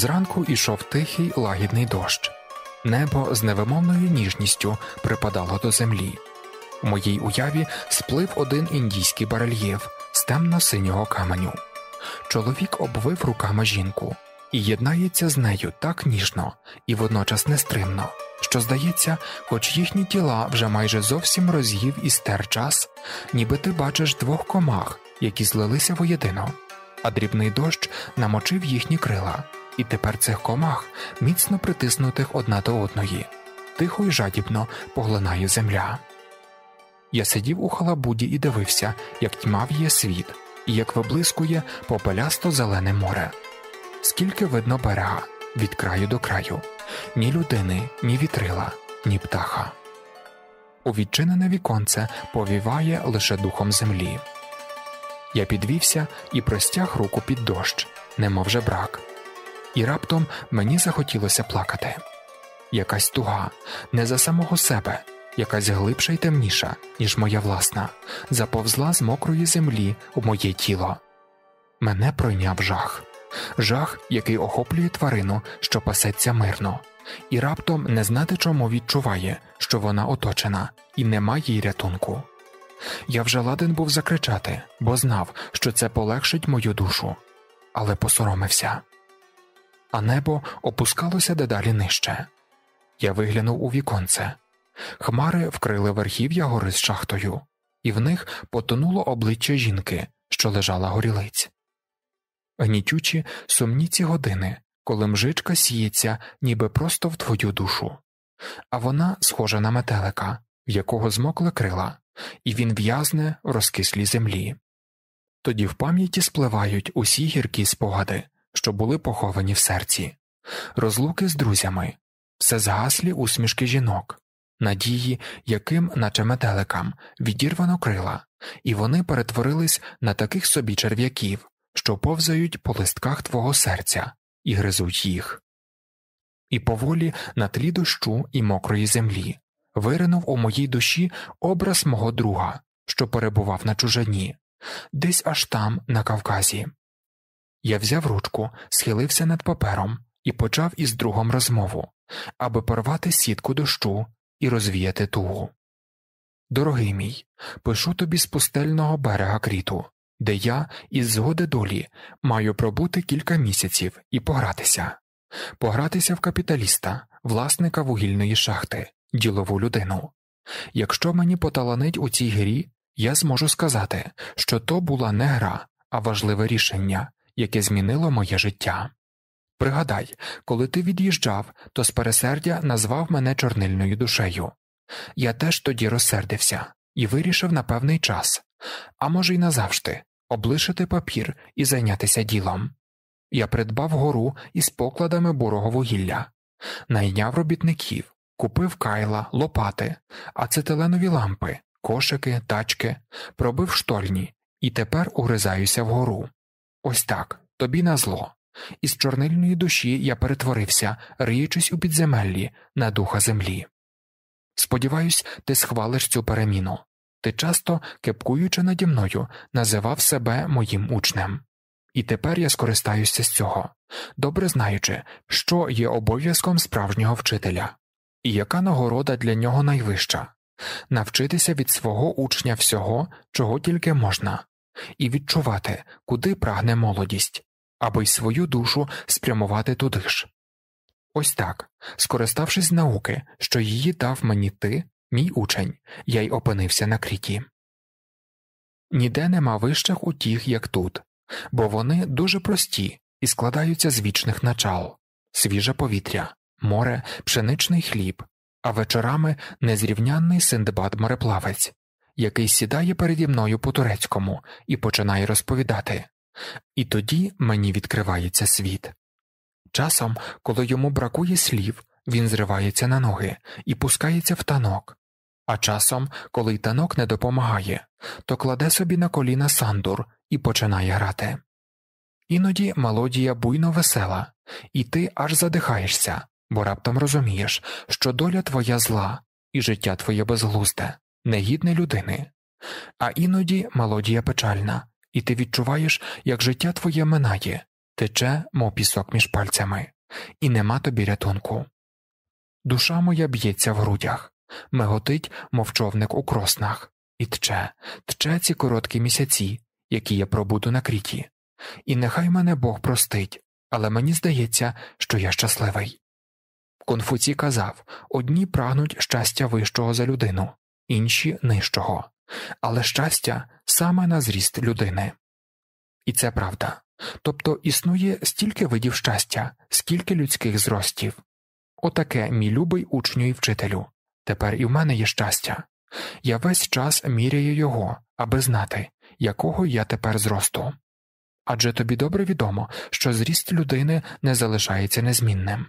Зранку ішов тихий лагідний дощ, небо з невимовною ніжністю припадало до землі. У моїй уяві сплив один індійський барельєф з темно-синього каменю. Чоловік обвив руками жінку і єднається з нею так ніжно і водночас нестримно, що здається, хоч їхні тіла вже майже зовсім роз'їв і стер час, ніби ти бачиш двох комах, які злилися воєдино, а дрібний дощ намочив їхні крила і тепер цих комах, міцно притиснутих одна до одної, тихо й жадібно поглинає земля. Я сидів у халабуді і дивився, як тьмавіє світ, і як виблискує попелясто зелене море. Скільки видно берега від краю до краю, ні людини, ні вітрила, ні птаха. У відчинене віконце повіває лише духом землі. Я підвівся і простяг руку під дощ, немов же брак і раптом мені захотілося плакати. Якась туга, не за самого себе, якась глибша й темніша, ніж моя власна, заповзла з мокрої землі у моє тіло. Мене пройняв жах, жах, який охоплює тварину, що пасеться мирно, і раптом не знати чому відчуває, що вона оточена, і немає їй рятунку. Я вже ладен був закричати, бо знав, що це полегшить мою душу, але посоромився а небо опускалося дедалі нижче. Я виглянув у віконце. Хмари вкрили верхів'я гори з шахтою, і в них потонуло обличчя жінки, що лежала горілиць. Гнітючі сумні ці години, коли мжичка сіється, ніби просто в твою душу, а вона схожа на метелика, в якого змокли крила, і він в'язне в розкислій землі. Тоді в пам'яті спливають усі гіркі спогади, що були поховані в серці, розлуки з друзями, все згаслі усмішки жінок, надії, яким, наче метеликам, відірвано крила, і вони перетворились на таких собі черв'яків, що повзають по листках твого серця і гризуть їх. І поволі на тлі дощу і мокрої землі виринув у моїй душі образ мого друга, що перебував на чужині, десь аж там, на Кавказі. Я взяв ручку, схилився над папером і почав із другом розмову, аби порвати сітку дощу і розвіяти тугу. Дорогий мій, пишу тобі з пустельного берега кріту, де я із згоди долі маю пробути кілька місяців і погратися, погратися в капіталіста, власника вугільної шахти, ділову людину. Якщо мені поталанить у цій грі, я зможу сказати, що то була не гра, а важливе рішення, яке змінило моє життя. Пригадай, коли ти від'їжджав, то з пересердя назвав мене чорнильною душею. Я теж тоді розсердився і вирішив на певний час, а може, й назавжди, облишити папір і зайнятися ділом. Я придбав гору із покладами бурого вугілля, найняв робітників, купив кайла, лопати, ацетиленові лампи, кошики, тачки, пробив штольні і тепер угризаюся вгору. Ось так, тобі на зло. Із чорнильної душі я перетворився, риючись у підземеллі на духа землі. Сподіваюсь, ти схвалиш цю переміну. Ти часто, кепкуючи наді мною, називав себе моїм учнем. І тепер я скористаюся з цього, добре знаючи, що є обов'язком справжнього вчителя, і яка нагорода для нього найвища навчитися від свого учня всього, чого тільки можна, і відчувати, куди прагне молодість, аби й свою душу спрямувати туди ж. Ось так, скориставшись науки, що її дав мені ти, мій учень, я й опинився на кріті. Ніде нема вищих утіх, як тут, бо вони дуже прості і складаються з вічних начал свіже повітря, море, пшеничний хліб, а вечорами незрівнянний синдбад мореплавець, який сідає переді мною по турецькому і починає розповідати, і тоді мені відкривається світ. Часом, коли йому бракує слів, він зривається на ноги і пускається в танок, а часом, коли й танок не допомагає, то кладе собі на коліна сандур і починає грати. Іноді мелодія буйно весела, і ти аж задихаєшся, бо раптом розумієш, що доля твоя зла і життя твоє безглузде негідне людини, а іноді мелодія печальна, і ти відчуваєш, як життя твоє минає, тече, мов пісок між пальцями, і нема тобі рятунку. Душа моя б'ється в грудях, меготить, мов човник у кроснах, і тче, тче ці короткі місяці, які я пробуду на кріті, і нехай мене Бог простить, але мені здається, що я щасливий. Конфуцій казав одні прагнуть щастя вищого за людину, інші нижчого, але щастя саме на зріст людини. І це правда. Тобто існує стільки видів щастя, скільки людських зростів. Отаке, мій любий учню і вчителю. Тепер і в мене є щастя. Я весь час міряю його, аби знати, якого я тепер зросту. Адже тобі добре відомо, що зріст людини не залишається незмінним.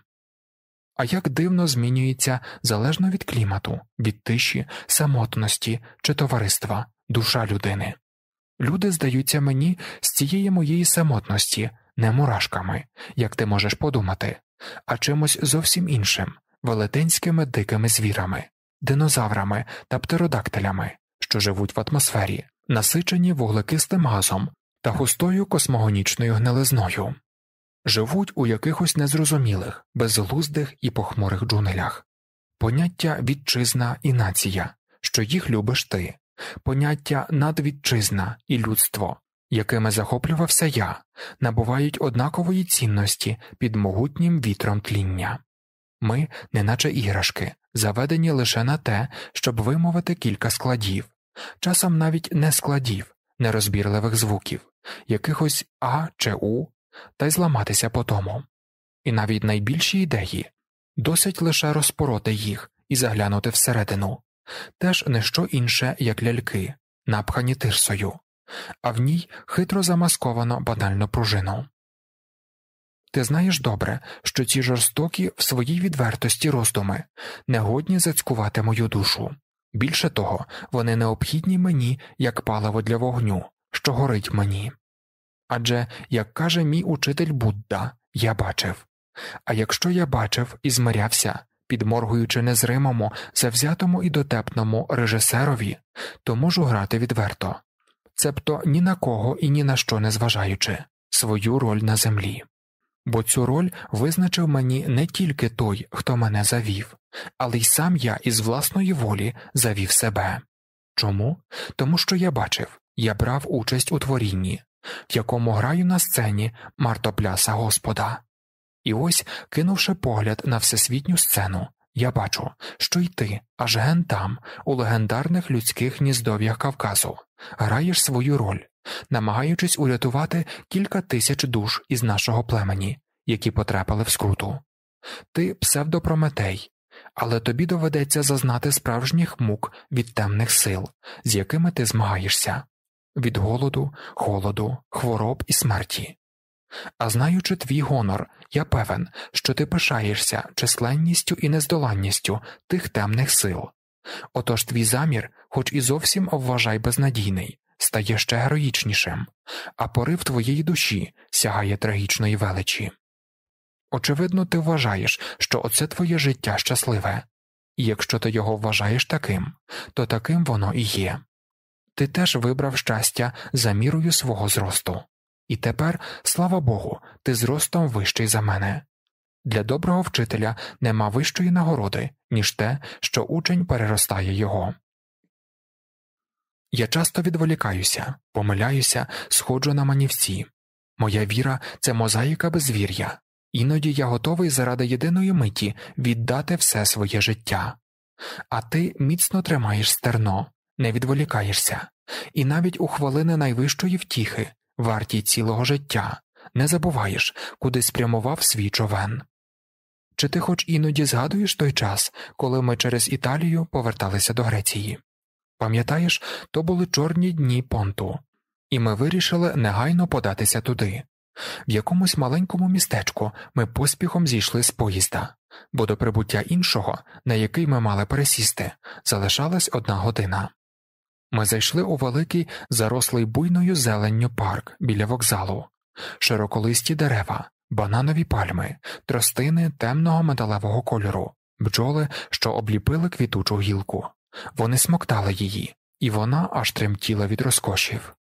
А як дивно змінюється залежно від клімату, від тиші, самотності чи товариства, душа людини. Люди здаються мені з цієї моєї самотності, не мурашками, як ти можеш подумати, а чимось зовсім іншим, велетенськими дикими звірами, динозаврами та птеродактилями, що живуть в атмосфері, насичені вуглекистим газом та густою космогонічною гнилизною, живуть у якихось незрозумілих, безглуздих і похмурих джунелях, поняття вітчизна і нація, що їх любиш ти, поняття надвітчизна і людство, якими захоплювався я, набувають однакової цінності під могутнім вітром тління. Ми, неначе іграшки, заведені лише на те, щоб вимовити кілька складів, часом навіть не складів, нерозбірливих звуків, якихось А чи У, та й зламатися по тому. І навіть найбільші ідеї досить лише розпороти їх і заглянути всередину, теж не що інше, як ляльки, напхані тирсою, а в ній хитро замасковано банальну пружину. Ти знаєш добре, що ці жорстокі в своїй відвертості роздуми не годні зацькувати мою душу. Більше того, вони необхідні мені як паливо для вогню, що горить мені. Адже, як каже мій учитель Будда, я бачив. А якщо я бачив і змирявся, підморгуючи незримому, завзятому і дотепному режисерові, то можу грати відверто, цебто ні на кого і ні на що не зважаючи свою роль на землі. Бо цю роль визначив мені не тільки той, хто мене завів, але й сам я із власної волі завів себе. Чому? Тому що я бачив, я брав участь у творінні, в якому граю на сцені мартопляса Господа. І ось, кинувши погляд на всесвітню сцену, я бачу, що й ти, аж ген там, у легендарних людських гніздов'ях Кавказу, граєш свою роль, намагаючись урятувати кілька тисяч душ із нашого племені, які потрапили в скруту. Ти псевдопрометей, але тобі доведеться зазнати справжніх мук від темних сил, з якими ти змагаєшся від голоду, холоду, хвороб і смерті. А знаючи твій гонор, я певен, що ти пишаєшся численністю і нездоланністю тих темних сил. Отож твій замір, хоч і зовсім вважай безнадійний, стає ще героїчнішим, а порив твоєї душі сягає трагічної величі. Очевидно, ти вважаєш, що оце твоє життя щасливе, і якщо ти його вважаєш таким, то таким воно і є. Ти теж вибрав щастя за мірою свого зросту, і тепер, слава Богу, ти зростом вищий за мене. Для доброго вчителя нема вищої нагороди, ніж те, що учень переростає його. Я часто відволікаюся, помиляюся, сходжу на манівці. Моя віра це мозаїка безвір'я, іноді я готовий заради єдиної миті віддати все своє життя. А ти міцно тримаєш стерно, не відволікаєшся, і навіть у хвилини найвищої втіхи, варті цілого життя, не забуваєш, куди спрямував свій човен. Чи ти хоч іноді згадуєш той час, коли ми через Італію поверталися до Греції? Пам'ятаєш, то були чорні дні понту, і ми вирішили негайно податися туди. В якомусь маленькому містечку ми поспіхом зійшли з поїзда, бо до прибуття іншого, на який ми мали пересісти, залишалась одна година. Ми зайшли у великий зарослий буйною зеленню парк біля вокзалу, широколисті дерева, бананові пальми, тростини темного металевого кольору, бджоли, що обліпили квітучу гілку. Вони смоктали її, і вона аж тремтіла від розкошів.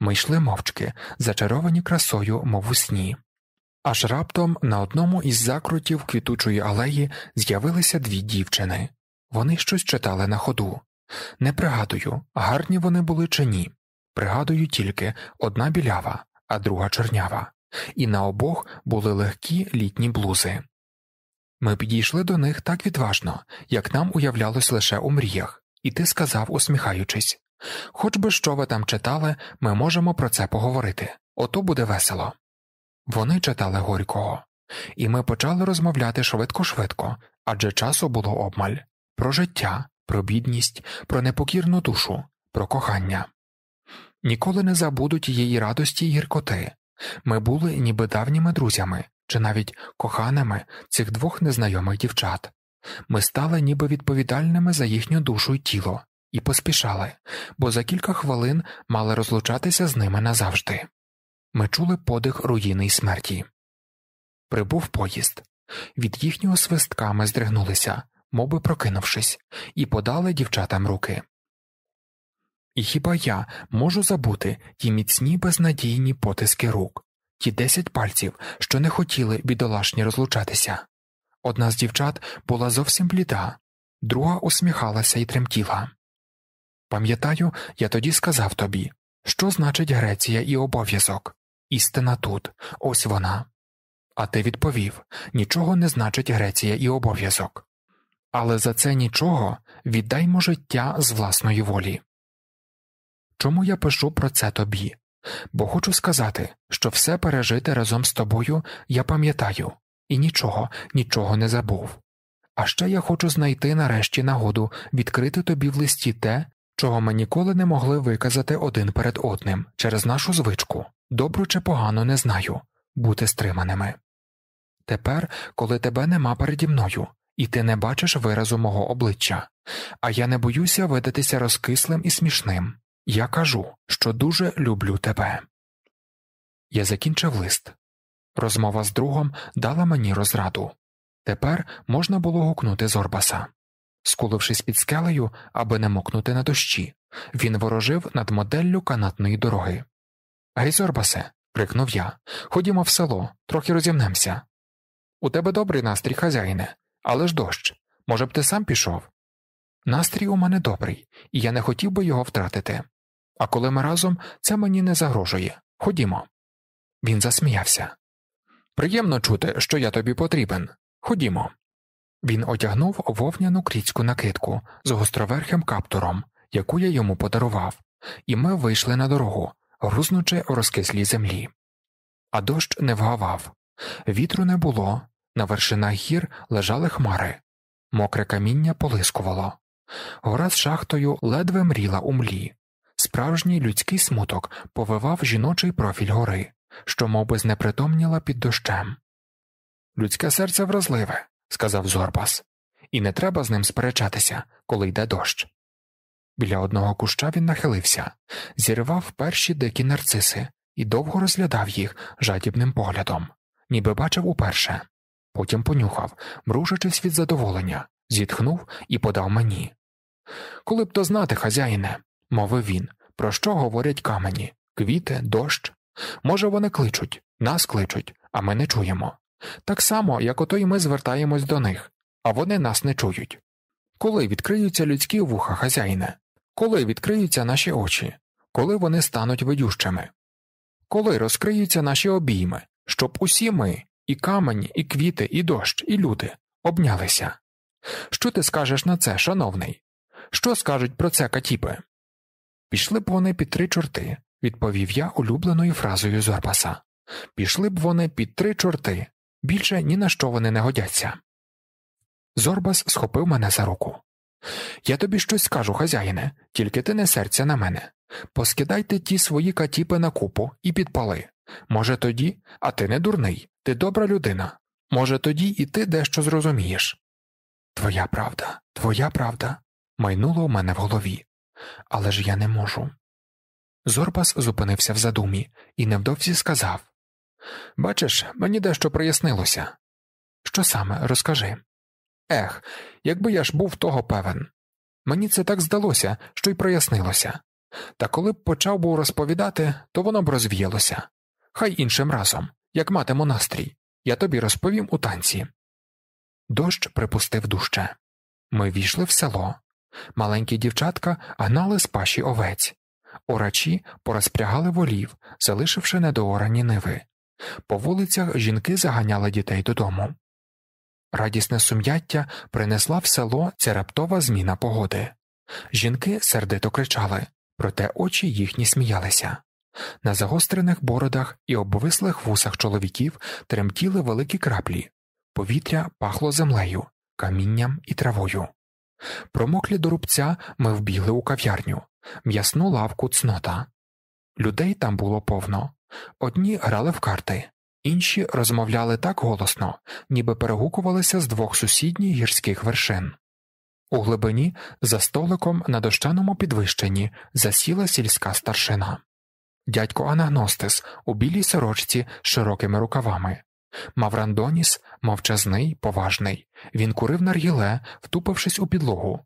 Ми йшли мовчки, зачаровані красою, мов у сні, Аж раптом на одному із закрутів квітучої алеї з'явилися дві дівчини. Вони щось читали на ходу. Не пригадую, гарні вони були чи ні. Пригадую тільки одна білява, а друга чорнява, і на обох були легкі літні блузи. Ми підійшли до них так відважно, як нам уявлялось лише у мріях, і ти сказав, усміхаючись хоч би що ви там читали, ми можемо про це поговорити, ото буде весело. Вони читали Горького, і ми почали розмовляти швидко-швидко, адже часу було обмаль про життя, про бідність, про непокірну душу, про кохання. Ніколи не забудуть її радості й гіркоти. Ми були ніби давніми друзями чи навіть коханими цих двох незнайомих дівчат. Ми стали ніби відповідальними за їхню душу й тіло і поспішали, бо за кілька хвилин мали розлучатися з ними назавжди. Ми чули подих руїни й смерті. Прибув поїзд. Від їхнього свистка ми здригнулися, моби прокинувшись, і подали дівчатам руки. І хіба я можу забути ті міцні безнадійні потиски рук, ті десять пальців, що не хотіли бідолашні розлучатися? Одна з дівчат була зовсім бліда, друга усміхалася і тремтіла. Пам'ятаю, я тоді сказав тобі, що значить Греція і обов'язок. Істина тут, ось вона. А ти відповів нічого не значить Греція і обов'язок. Але за це нічого віддаймо життя з власної волі. Чому я пишу про це тобі? Бо хочу сказати, що все пережити разом з тобою я пам'ятаю і нічого, нічого не забув. А ще я хочу знайти нарешті нагоду відкрити тобі в листі те, чого ми ніколи не могли виказати один перед одним через нашу звичку, добру чи погано не знаю, бути стриманими. Тепер, коли тебе нема переді мною, і ти не бачиш виразу мого обличчя, а я не боюся видатися розкислим і смішним, я кажу, що дуже люблю тебе. Я закінчив лист. Розмова з другом дала мені розраду. Тепер можна було гукнути Зорбаса. Скулившись під скелею, аби не мокнути на дощі, він ворожив над моделлю канатної дороги. Гей, Зорбасе, крикнув я, ходімо в село, трохи розімнемося. У тебе добрий настрій, хазяїне, але ж дощ. Може б ти сам пішов? Настрій у мене добрий, і я не хотів би його втратити. А коли ми разом, це мені не загрожує. Ходімо. Він засміявся. Приємно чути, що я тобі потрібен. Ходімо. Він одягнув вовняну кріцьку накидку з гостроверхим каптуром, яку я йому подарував, і ми вийшли на дорогу, грузнучи у розкислій землі. А дощ не вгавав, вітру не було, на вершинах гір лежали хмари, мокре каміння полискувало, гора з шахтою ледве мріла у млі, справжній людський смуток повивав жіночий профіль гори, що мов би, знепритомніла під дощем. Людське серце вразливе сказав Зорбас, і не треба з ним сперечатися, коли йде дощ. Біля одного куща він нахилився, зірвав перші дикі нарциси і довго розглядав їх жадібним поглядом, ніби бачив уперше. Потім понюхав, мружачись від задоволення, зітхнув і подав мені. Коли б то знати, хазяїне, мовив він, про що говорять камені, квіти, дощ. Може, вони кличуть, нас кличуть, а ми не чуємо. Так само, як ото й ми звертаємось до них, а вони нас не чують. Коли відкриються людські вуха, хазяїне, коли відкриються наші очі, коли вони стануть видющими, коли розкриються наші обійми, щоб усі ми, і камені, і квіти, і дощ, і люди обнялися. Що ти скажеш на це, шановний? Що скажуть про це катіпи? Пішли б вони під три чорти, відповів я улюбленою фразою Зорбаса. Пішли б вони під три чорти, більше ні на що вони не годяться. Зорбас схопив мене за руку. Я тобі щось скажу, хазяїне, тільки ти не серця на мене. Поскидайте ті свої катіпи на купу і підпали. Може, тоді, а ти не дурний, ти добра людина. Може, тоді і ти дещо зрозумієш. Твоя правда, твоя правда, майнуло у мене в голові. Але ж я не можу. Зорбас зупинився в задумі і невдовзі сказав Бачиш, мені дещо прояснилося. Що саме розкажи? Ех, якби я ж був того певен. Мені це так здалося, що й прояснилося. Та коли б почав був розповідати, то воно б розвіялося. Хай іншим разом, як матиму настрій, я тобі розповім у танці. Дощ припустив дужче. Ми війшли в село. Маленькі дівчатка гнали з паші овець, орачі порозпрягали волів, залишивши недоорані ниви. По вулицях жінки заганяли дітей додому. Радісне сум'яття принесла в село ця раптова зміна погоди. Жінки сердито кричали, проте очі їхні сміялися. На загострених бородах і обвислих вусах чоловіків тремтіли великі краплі, повітря пахло землею, камінням і травою. Промоклі до рубця ми вбігли у кав'ярню, м'ясну лавку цнота. Людей там було повно. Одні грали в карти, інші розмовляли так голосно, ніби перегукувалися з двох сусідніх гірських вершин. У глибині, за столиком на дощаному підвищенні, засіла сільська старшина. Дядько Анагностис у білій сорочці з широкими рукавами. Маврандоніс мовчазний, поважний, він курив наргіле, втупившись у підлогу.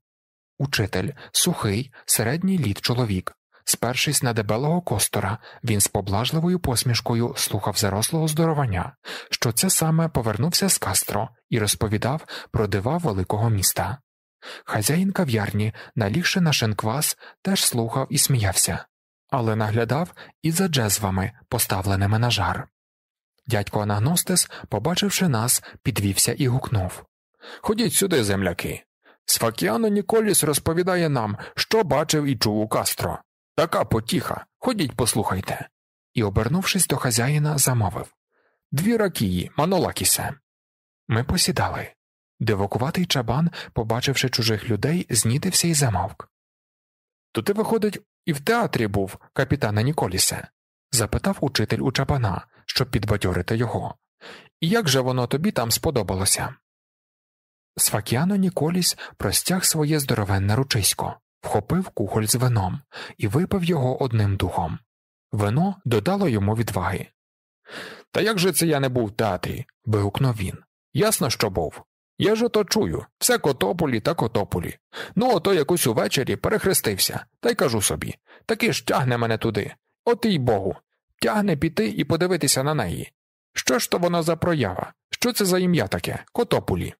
Учитель, сухий, середній літ чоловік. Спершись на дебелого костора, він з поблажливою посмішкою слухав зарослого здоровання, що це саме повернувся з Кастро і розповідав про дива великого міста. Хазяїн кав'ярні, налігши на шенквас, теж слухав і сміявся, але наглядав і за джезвами, поставленими на жар. Дядько Анагностес, побачивши нас, підвівся і гукнув Ходіть сюди, земляки. Сфакіано Ніколіс розповідає нам, що бачив і чув у Кастро. Така потіха, ходіть, послухайте. І, обернувшись до хазяїна, замовив Дві ракії, манолакісе. Ми посідали. Дивокуватий чабан, побачивши чужих людей, знітився і замовк. То ти, виходить, і в театрі був, капітана Ніколісе? запитав учитель у чабана, щоб підбадьорити його. І як же воно тобі там сподобалося? Сфакіано Ніколіс простяг своє здоровенне ручисько, вхопив кухоль з вином і випив його одним духом. Вино додало йому відваги. Та як же це я не був в театрі? вигукнув він. Ясно, що був. Я ж ото чую, все котополі та котополі. Ну, ото якось увечері перехрестився, та й кажу собі таки ж тягне мене туди. От і богу, тягне піти і подивитися на неї. Що ж то воно за проява? Що це за ім'я таке? Котопулі?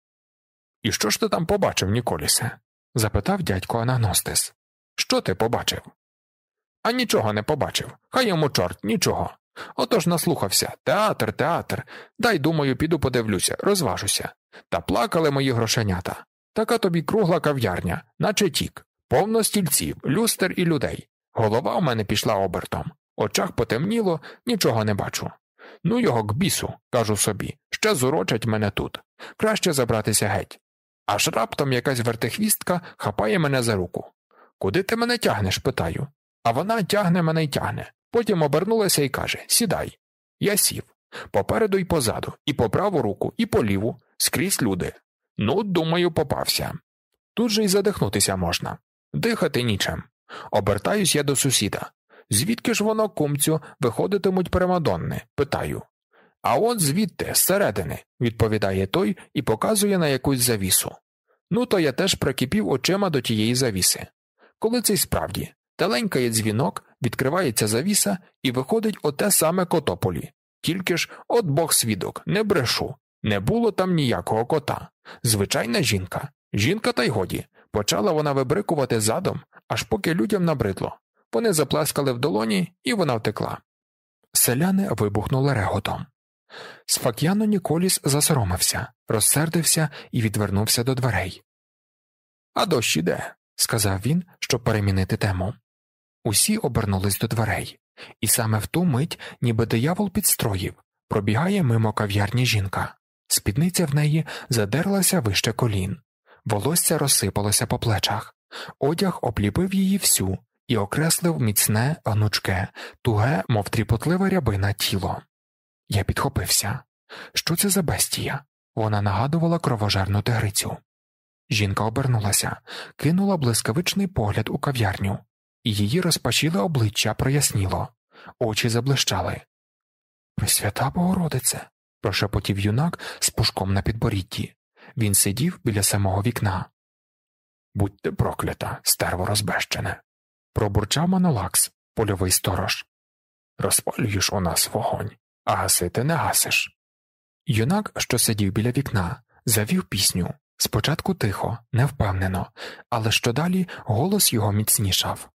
І що ж ти там побачив, Ніколісе? запитав дядько Анагностис. Що ти побачив? А нічого не побачив. Хай йому чорт, нічого. Отож наслухався театр, театр. Дай, думаю, піду подивлюся, розважуся. Та плакали мої грошенята. Така тобі кругла кав'ярня, наче тік, повно стільців, люстер і людей. Голова в мене пішла обертом, очах потемніло, нічого не бачу. Ну його к бісу, кажу собі, ще зурочать мене тут. Краще забратися геть. Аж раптом якась вертихвістка хапає мене за руку. Куди ти мене тягнеш? питаю. А вона тягне мене й тягне. Потім обернулася і каже Сідай. Я сів. Попереду й позаду, і по праву руку, і по ліву, скрізь люди. Ну, думаю, попався. Тут же й задихнутися можна. Дихати нічим. Обертаюсь я до сусіда. Звідки ж воно, кумцю, виходитимуть примадонни? питаю. А от звідти, зсередини, відповідає той і показує на якусь завісу. Ну, то я теж прикипів очима до тієї завіси. Коли це й справді, теленькає дзвінок, відкривається завіса і виходить оте саме котополі. Тільки ж, от бог свідок, не брешу. Не було там ніякого кота. Звичайна жінка. Жінка, та й годі. Почала вона вибрикувати задом, аж поки людям набридло. Вони заплескали в долоні, і вона втекла. Селяни вибухнули реготом. Сфак'яно Ніколіс засоромився, розсердився і відвернувся до дверей. А дощ іде, сказав він, щоб перемінити тему. Усі обернулись до дверей, і саме в ту мить, ніби диявол підстроїв, пробігає мимо кав'ярні жінка. Спідниця в неї задерлася вище колін, волосся розсипалося по плечах, одяг обліпив її всю і окреслив міцне, гнучке, туге, мов тріпотлива рябина тіло. Я підхопився. Що це за бестія? Вона нагадувала кровожерну тигрицю. Жінка обернулася, кинула блискавичний погляд у кав'ярню, її розпашіле обличчя проясніло, очі заблищали. Пресвята Богородице, прошепотів юнак з пушком на підборідді. Він сидів біля самого вікна. Будьте проклята, стерво розбещене, пробурчав Манолакс, польовий сторож. Розпалюєш у нас вогонь, а гасити не гасиш. Юнак, що сидів біля вікна, завів пісню спочатку тихо, невпевнено, але що далі голос його міцнішав.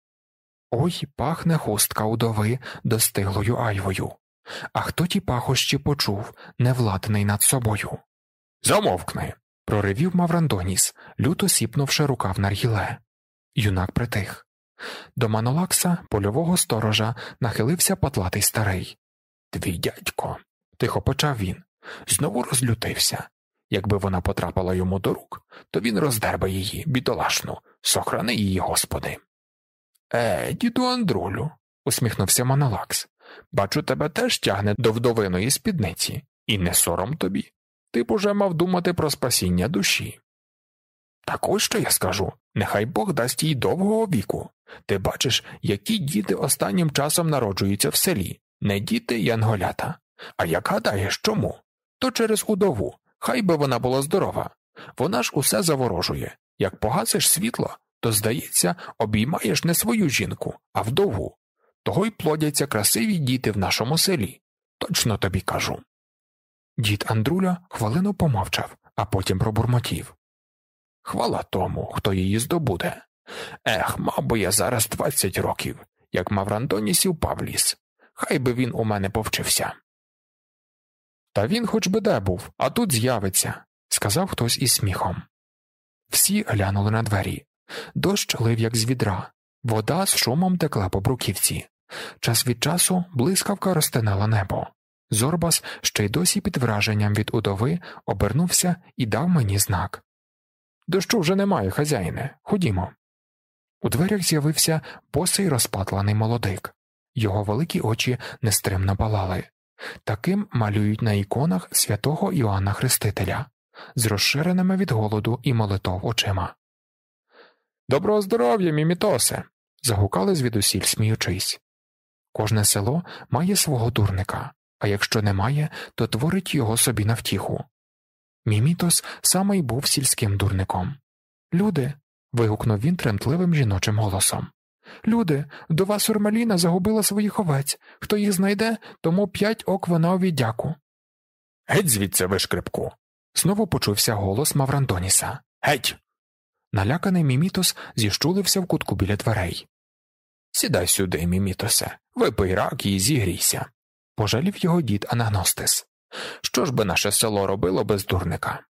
Ой, пахне хустка удови достиглою айвою. А хто ті пахощі почув, невладний над собою? Замовкни. проривів Маврандоніс, люто сіпнувши рукав на ргіле. Юнак притих. До Манолакса, польового сторожа, нахилився патлатий старий. Твій дядько, тихо почав він, знову розлютився. Якби вона потрапила йому до рук, то він роздербе її, бідолашну, сохрани її, господи. Е, діду Андрулю, усміхнувся Манолакс. Бачу, тебе теж тягне до вдовиної спідниці, і не сором тобі. Ти б уже мав думати про спасіння душі. Так ось що я скажу нехай Бог дасть їй довгого віку. Ти бачиш, які діти останнім часом народжуються в селі, не діти янголята. А як гадаєш чому? То через удову, хай би вона була здорова. Вона ж усе заворожує. Як погасиш світло, то, здається, обіймаєш не свою жінку, а вдову. Того й плодяться красиві діти в нашому селі. Точно тобі кажу. Дід Андруля хвилину помовчав, а потім пробурмотів. Хвала тому, хто її здобуде. Ех, мав би я зараз двадцять років, як Маврандонісів Павліс. Хай би він у мене повчився. Та він хоч би де був, а тут з'явиться, сказав хтось із сміхом. Всі глянули на двері. Дощ лив, як з відра, вода з шумом текла по бруківці. Час від часу блискавка розтинала небо. Зорбас, ще й досі під враженням від удови, обернувся і дав мені знак. Дощу вже немає, хазяїне, ходімо. У дверях з'явився босий розпатланий молодик. Його великі очі нестримно палали. Таким малюють на іконах святого Іоанна Хрестителя, з розширеними від голоду і молитов очима. Доброго здоров'я, мімітосе. загукали звідусіль, сміючись. Кожне село має свого дурника, а якщо немає, то творить його собі на втіху. Мімітос саме й був сільським дурником. Люди. вигукнув він тремтливим жіночим голосом. Люди, до вас Урмаліна загубила своїх овець. Хто їх знайде, тому п'ять ок вона у віддяку. Геть звідси вишкрипку. Знову почувся голос Маврандоніса. Геть. Наляканий Мімітос зіщулився в кутку біля дверей. Сідай сюди, Мімітосе, випий рак і зігрійся. Пожалів його дід Анагностис. Що ж би наше село робило без дурника?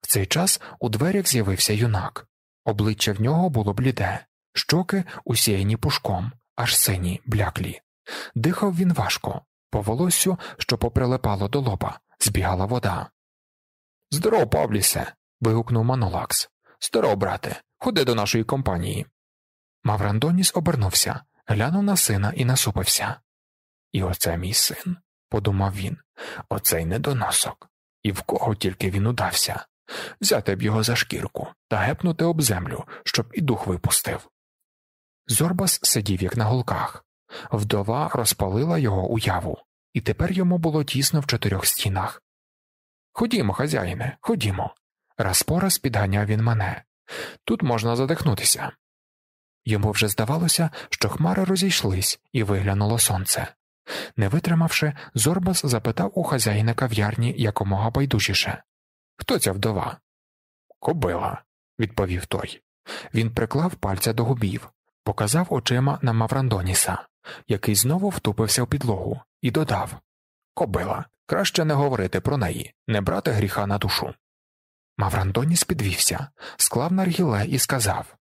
В цей час у дверях з'явився юнак. Обличчя в нього було бліде, щоки усіяні пушком, аж сині, бляклі. Дихав він важко, по волоссю, що поприлипало до лоба, збігала вода. Здоров, Павлісе. вигукнув Манолакс. Здоров, брате, ходи до нашої компанії. Маврандоніс обернувся, глянув на сина і насупився. І оце мій син, подумав він, оцей недоносок. І в кого тільки він удався взяти б його за шкірку та гепнути об землю, щоб і дух випустив. Зорбас сидів як на голках, вдова розпалила його уяву, і тепер йому було тісно в чотирьох стінах. Ходімо, хазяїне, ходімо. Раз по раз підганяв він мене. Тут можна задихнутися. Йому вже здавалося, що хмари розійшлись і виглянуло сонце. Не витримавши, Зорбас запитав у хазяїна кав'ярні якомога байдужіше Хто ця вдова? Кобила, відповів той. Він приклав пальця до губів, показав очима на Маврандоніса, який знову втупився в підлогу, і додав Кобила, краще не говорити про неї, не брати гріха на душу. Маврандоніс підвівся, склав наргіле і сказав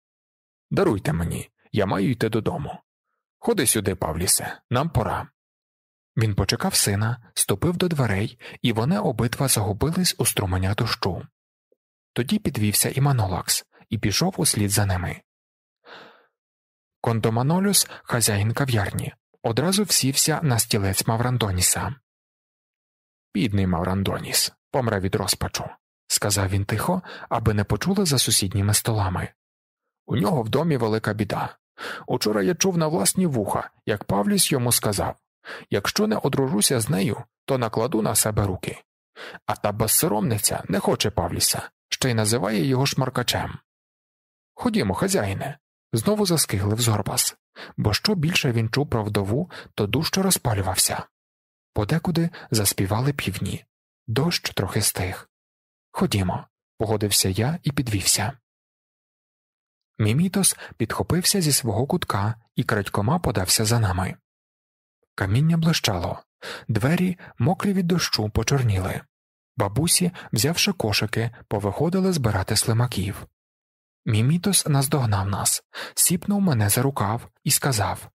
Даруйте мені, я маю йти додому. Ходи сюди, Павлісе, нам пора. Він почекав сина, ступив до дверей, і вони обидва загубились у струменях дощу. Тоді підвівся і Манолакс і пішов услід за ними. Кондоманолюс, хазяїн кав'ярні, одразу всівся на стілець Маврандоніса. Бідний Маврандоніс, помре від розпачу, сказав він тихо, аби не почули за сусідніми столами. У нього в домі велика біда. Учора я чув на власні вуха, як Павліс йому сказав якщо не одружуся з нею, то накладу на себе руки. А та безсоромниця не хоче Павліса, ще й називає його шмаркачем. Ходімо, хазяїне, знову заскиглив Зорбас, бо що більше він чув про вдову, то дужче розпалювався. Подекуди заспівали півні, дощ трохи стих. Ходімо, погодився я і підвівся. Мімітос підхопився зі свого кутка і крадькома подався за нами. Каміння блищало, двері, мокрі від дощу, почорніли. Бабусі, взявши кошики, повиходили збирати слимаків. Мімітос наздогнав нас, сіпнув мене за рукав і сказав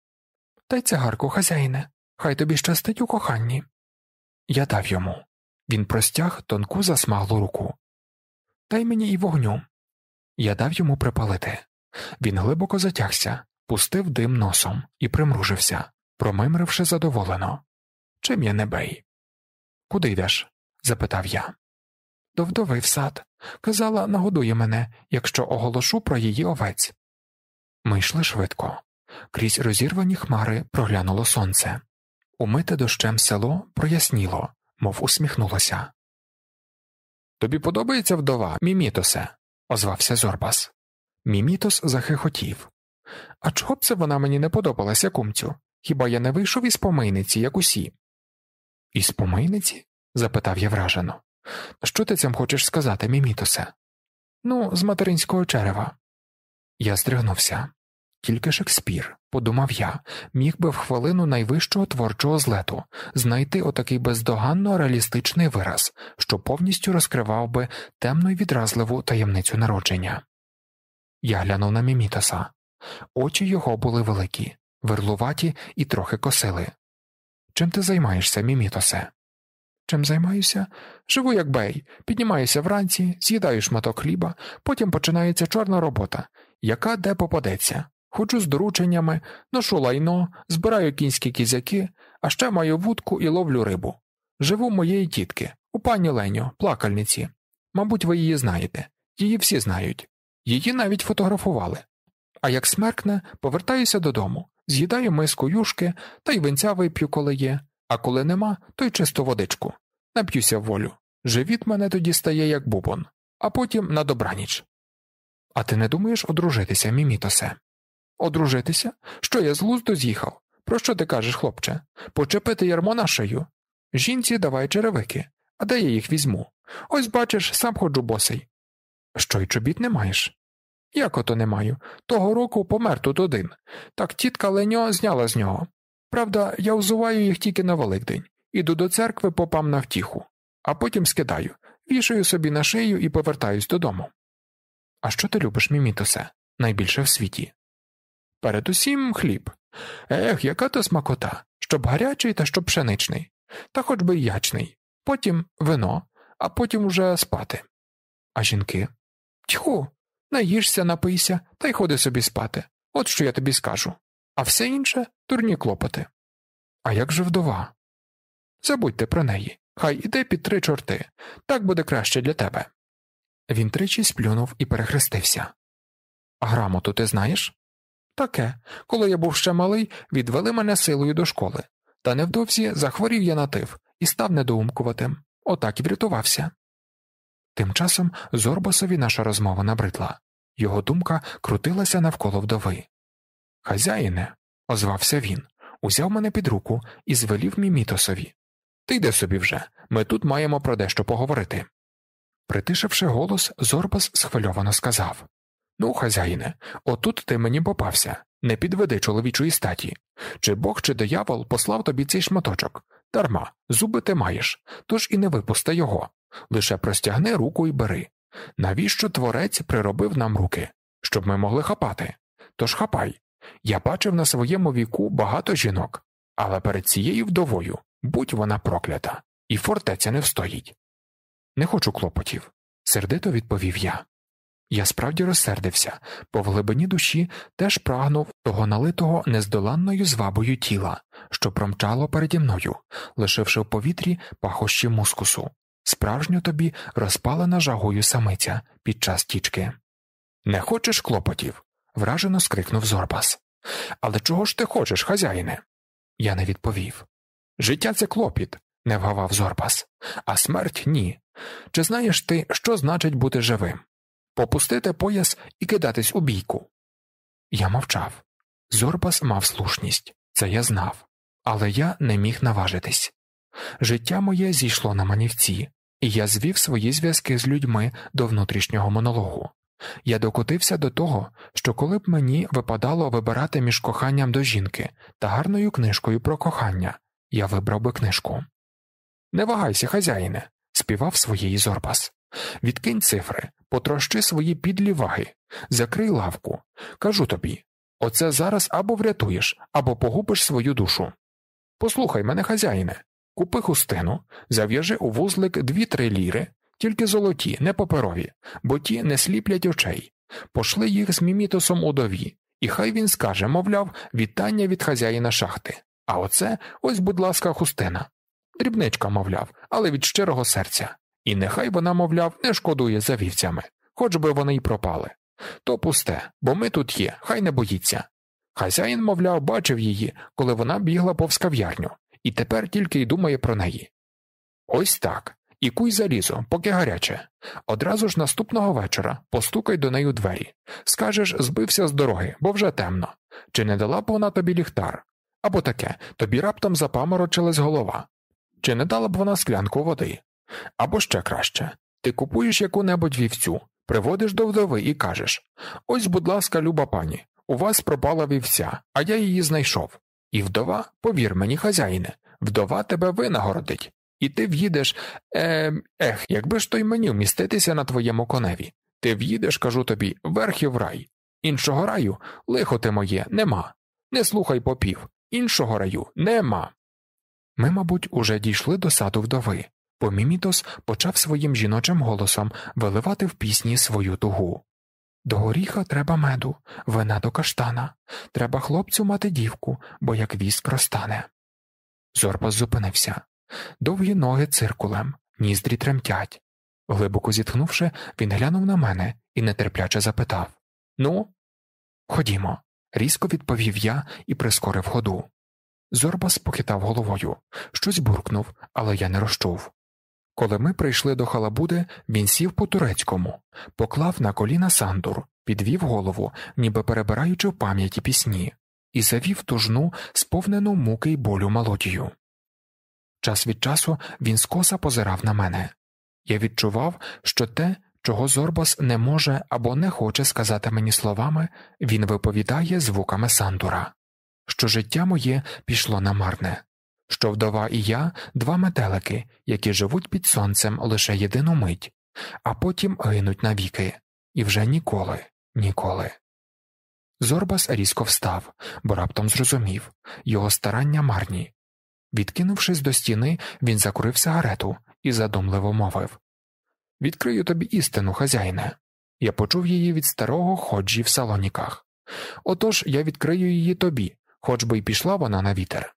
Дай цигарку, хазяїне, хай тобі щастить у коханні. Я дав йому. Він простяг тонку засмаглу руку. Дай мені і вогню. Я дав йому припалити. Він глибоко затягся, пустив дим носом і примружився, промимривши задоволено. Чим я не бей? Куди йдеш? запитав я. До вдови в сад. Казала, нагодує мене, якщо оголошу про її овець. Ми йшли швидко. Крізь розірвані хмари проглянуло сонце. Умите дощем село проясніло, мов усміхнулося. Тобі подобається вдова, Мімітосе? озвався Зорбас. Мімітос захихотів. А чого б це вона мені не подобалася, кумцю? Хіба я не вийшов із помийниці, як усі? Із помийниці? запитав я вражено. Що ти цим хочеш сказати, Мімітосе? Ну, з материнського черева. Я здригнувся. Тільки Шекспір, подумав я, міг би в хвилину найвищого творчого злету знайти отакий бездоганно реалістичний вираз, що повністю розкривав би темну й відразливу таємницю народження. Я глянув на Мімітоса. Очі його були великі, верлуваті і трохи косили. Чим ти займаєшся, Мімітосе? Чим займаюся? Живу, як бей, піднімаюся вранці, з'їдаю шматок хліба, потім починається чорна робота, яка де попадеться. Ходжу з дорученнями, ношу лайно, збираю кінські кізяки, а ще маю вудку і ловлю рибу. Живу моєї тітки, у пані Леню, плакальниці. Мабуть, ви її знаєте, її всі знають, її навіть фотографували. А як смеркне, повертаюся додому, з'їдаю миску юшки та й винця вип'ю, коли є, а коли нема, то й чисту водичку. Нап'юся волю. Живіт мене тоді стає, як бубон, а потім на добраніч. А ти не думаєш одружитися, мімітосе? Одружитися? Що я з глузду з'їхав? Про що ти кажеш, хлопче? Почепити ярмо на шию? Жінці давай черевики, а де я їх візьму? Ось бачиш, сам ходжу босий. Що й чобіт не маєш? Як ото не маю? Того року помер тут один. Так тітка Леньо зняла з нього. Правда, я взуваю їх тільки на Великдень, іду до церкви попам на втіху, а потім скидаю, вішаю собі на шию і повертаюсь додому. А що ти любиш, мімітосе, найбільше в світі? Передусім хліб. Ех, яка то смакота, щоб гарячий та щоб пшеничний, та хоч би ячний, потім вино, а потім уже спати. А жінки? Тьху, наїшся, напийся та й ходи собі спати. От що я тобі скажу. А все інше дурні клопоти. А як же вдова? Забудьте про неї, хай іде під три чорти, так буде краще для тебе. Він тричі сплюнув і перехрестився. А грамоту ти знаєш? Таке, коли я був ще малий, відвели мене силою до школи, та невдовзі захворів я на тиф і став недоумкуватим, отак і врятувався. Тим часом Зорбасові наша розмова набридла, його думка крутилася навколо вдови. Хазяїне, озвався він, узяв мене під руку і звелів мімітосові. Ти йди собі вже, ми тут маємо про дещо поговорити. Притишивши голос, Зорбас схвильовано сказав Ну, хазяїне, отут ти мені попався, не підведи чоловічої статі. Чи Бог, чи диявол послав тобі цей шматочок? Дарма, зуби ти маєш, тож і не випусти його. Лише простягни руку і бери. Навіщо творець приробив нам руки? Щоб ми могли хапати? Тож хапай. Я бачив на своєму віку багато жінок, але перед цією вдовою будь вона проклята, і фортеця не встоїть. Не хочу клопотів, сердито відповів я. Я справді розсердився, бо в глибині душі теж прагнув того налитого нездоланною звабою тіла, що промчало переді мною, лишивши в повітрі пахощі мускусу, справжньо тобі розпалена жагою самиця під час тічки. Не хочеш клопотів? вражено скрикнув Зорбас. Але чого ж ти хочеш, хазяїне? Я не відповів. Життя це клопіт, не вгавав Зорбас, а смерть ні. Чи знаєш ти, що значить бути живим? Попустити пояс і кидатись у бійку. Я мовчав. Зорбас мав слушність, це я знав, але я не міг наважитись. Життя моє зійшло на манівці, і я звів свої зв'язки з людьми до внутрішнього монологу. Я докотився до того, що коли б мені випадало вибирати між коханням до жінки та гарною книжкою про кохання, я вибрав би книжку. Не вагайся, хазяїне, співав своєї Зорбас. Відкинь цифри, потрощи свої підлі ваги, закрий лавку. Кажу тобі оце зараз або врятуєш, або погубиш свою душу. Послухай мене, хазяїне, купи хустину, зав'яжи у вузлик дві-три ліри, тільки золоті, не паперові, бо ті не сліплять очей. Пошли їх з мімітосом удові, і хай він скаже, мовляв, вітання від хазяїна шахти. А оце ось, будь ласка, хустина. Дрібничка, мовляв, але від щирого серця. І нехай вона, мовляв, не шкодує за вівцями, хоч би вони й пропали. То пусте, бо ми тут є, хай не боїться. Хазяїн, мовляв, бачив її, коли вона бігла повз кав'ярню, і тепер тільки й думає про неї. Ось так. І куй залізо, поки гаряче. Одразу ж наступного вечора постукай до неї у двері. Скажеш, збився з дороги, бо вже темно. Чи не дала б вона тобі ліхтар? Або таке, тобі раптом запаморочилась голова. Чи не дала б вона склянку води? Або ще краще ти купуєш яку небудь вівцю, приводиш до вдови і кажеш Ось, будь ласка, люба пані, у вас пропала вівця, а я її знайшов. І вдова, повір мені, хазяїне, вдова тебе винагородить, і ти в'їдеш. Е, ех, якби ж то й мені вміститися на твоєму коневі. Ти в'їдеш, кажу тобі, верхи в рай. Іншого раю, лихо ти моє, нема. Не слухай попів, іншого раю нема. Ми, мабуть, уже дійшли до саду вдови, бо Мімітос почав своїм жіночим голосом виливати в пісні свою тугу. До горіха треба меду, вина до каштана, треба хлопцю мати дівку, бо як віск розтане. Зорбас зупинився. Довгі ноги циркулем, ніздрі тремтять. Глибоко зітхнувши, він глянув на мене і нетерпляче запитав Ну, ходімо, різко відповів я і прискорив ходу. Зорбас похитав головою, щось буркнув, але я не розчув. Коли ми прийшли до халабуди, він сів по турецькому, поклав на коліна сандур, підвів голову, ніби перебираючи в пам'яті пісні, і завів тужну, сповнену муки й болю мелодію. Час від часу він скоса позирав на мене. Я відчував, що те, чого Зорбас не може або не хоче сказати мені словами, він виповідає звуками сандура, що життя моє пішло намарне, що вдова і я два метелики, які живуть під сонцем лише єдину мить, а потім гинуть навіки, і вже ніколи, ніколи. Зорбас різко встав, бо раптом зрозумів його старання марні. Відкинувшись до стіни, він закурив сигарету і задумливо мовив Відкрию тобі істину, хазяїне. Я почув її від старого ходжі в салоніках. Отож я відкрию її тобі, хоч би й пішла вона на вітер.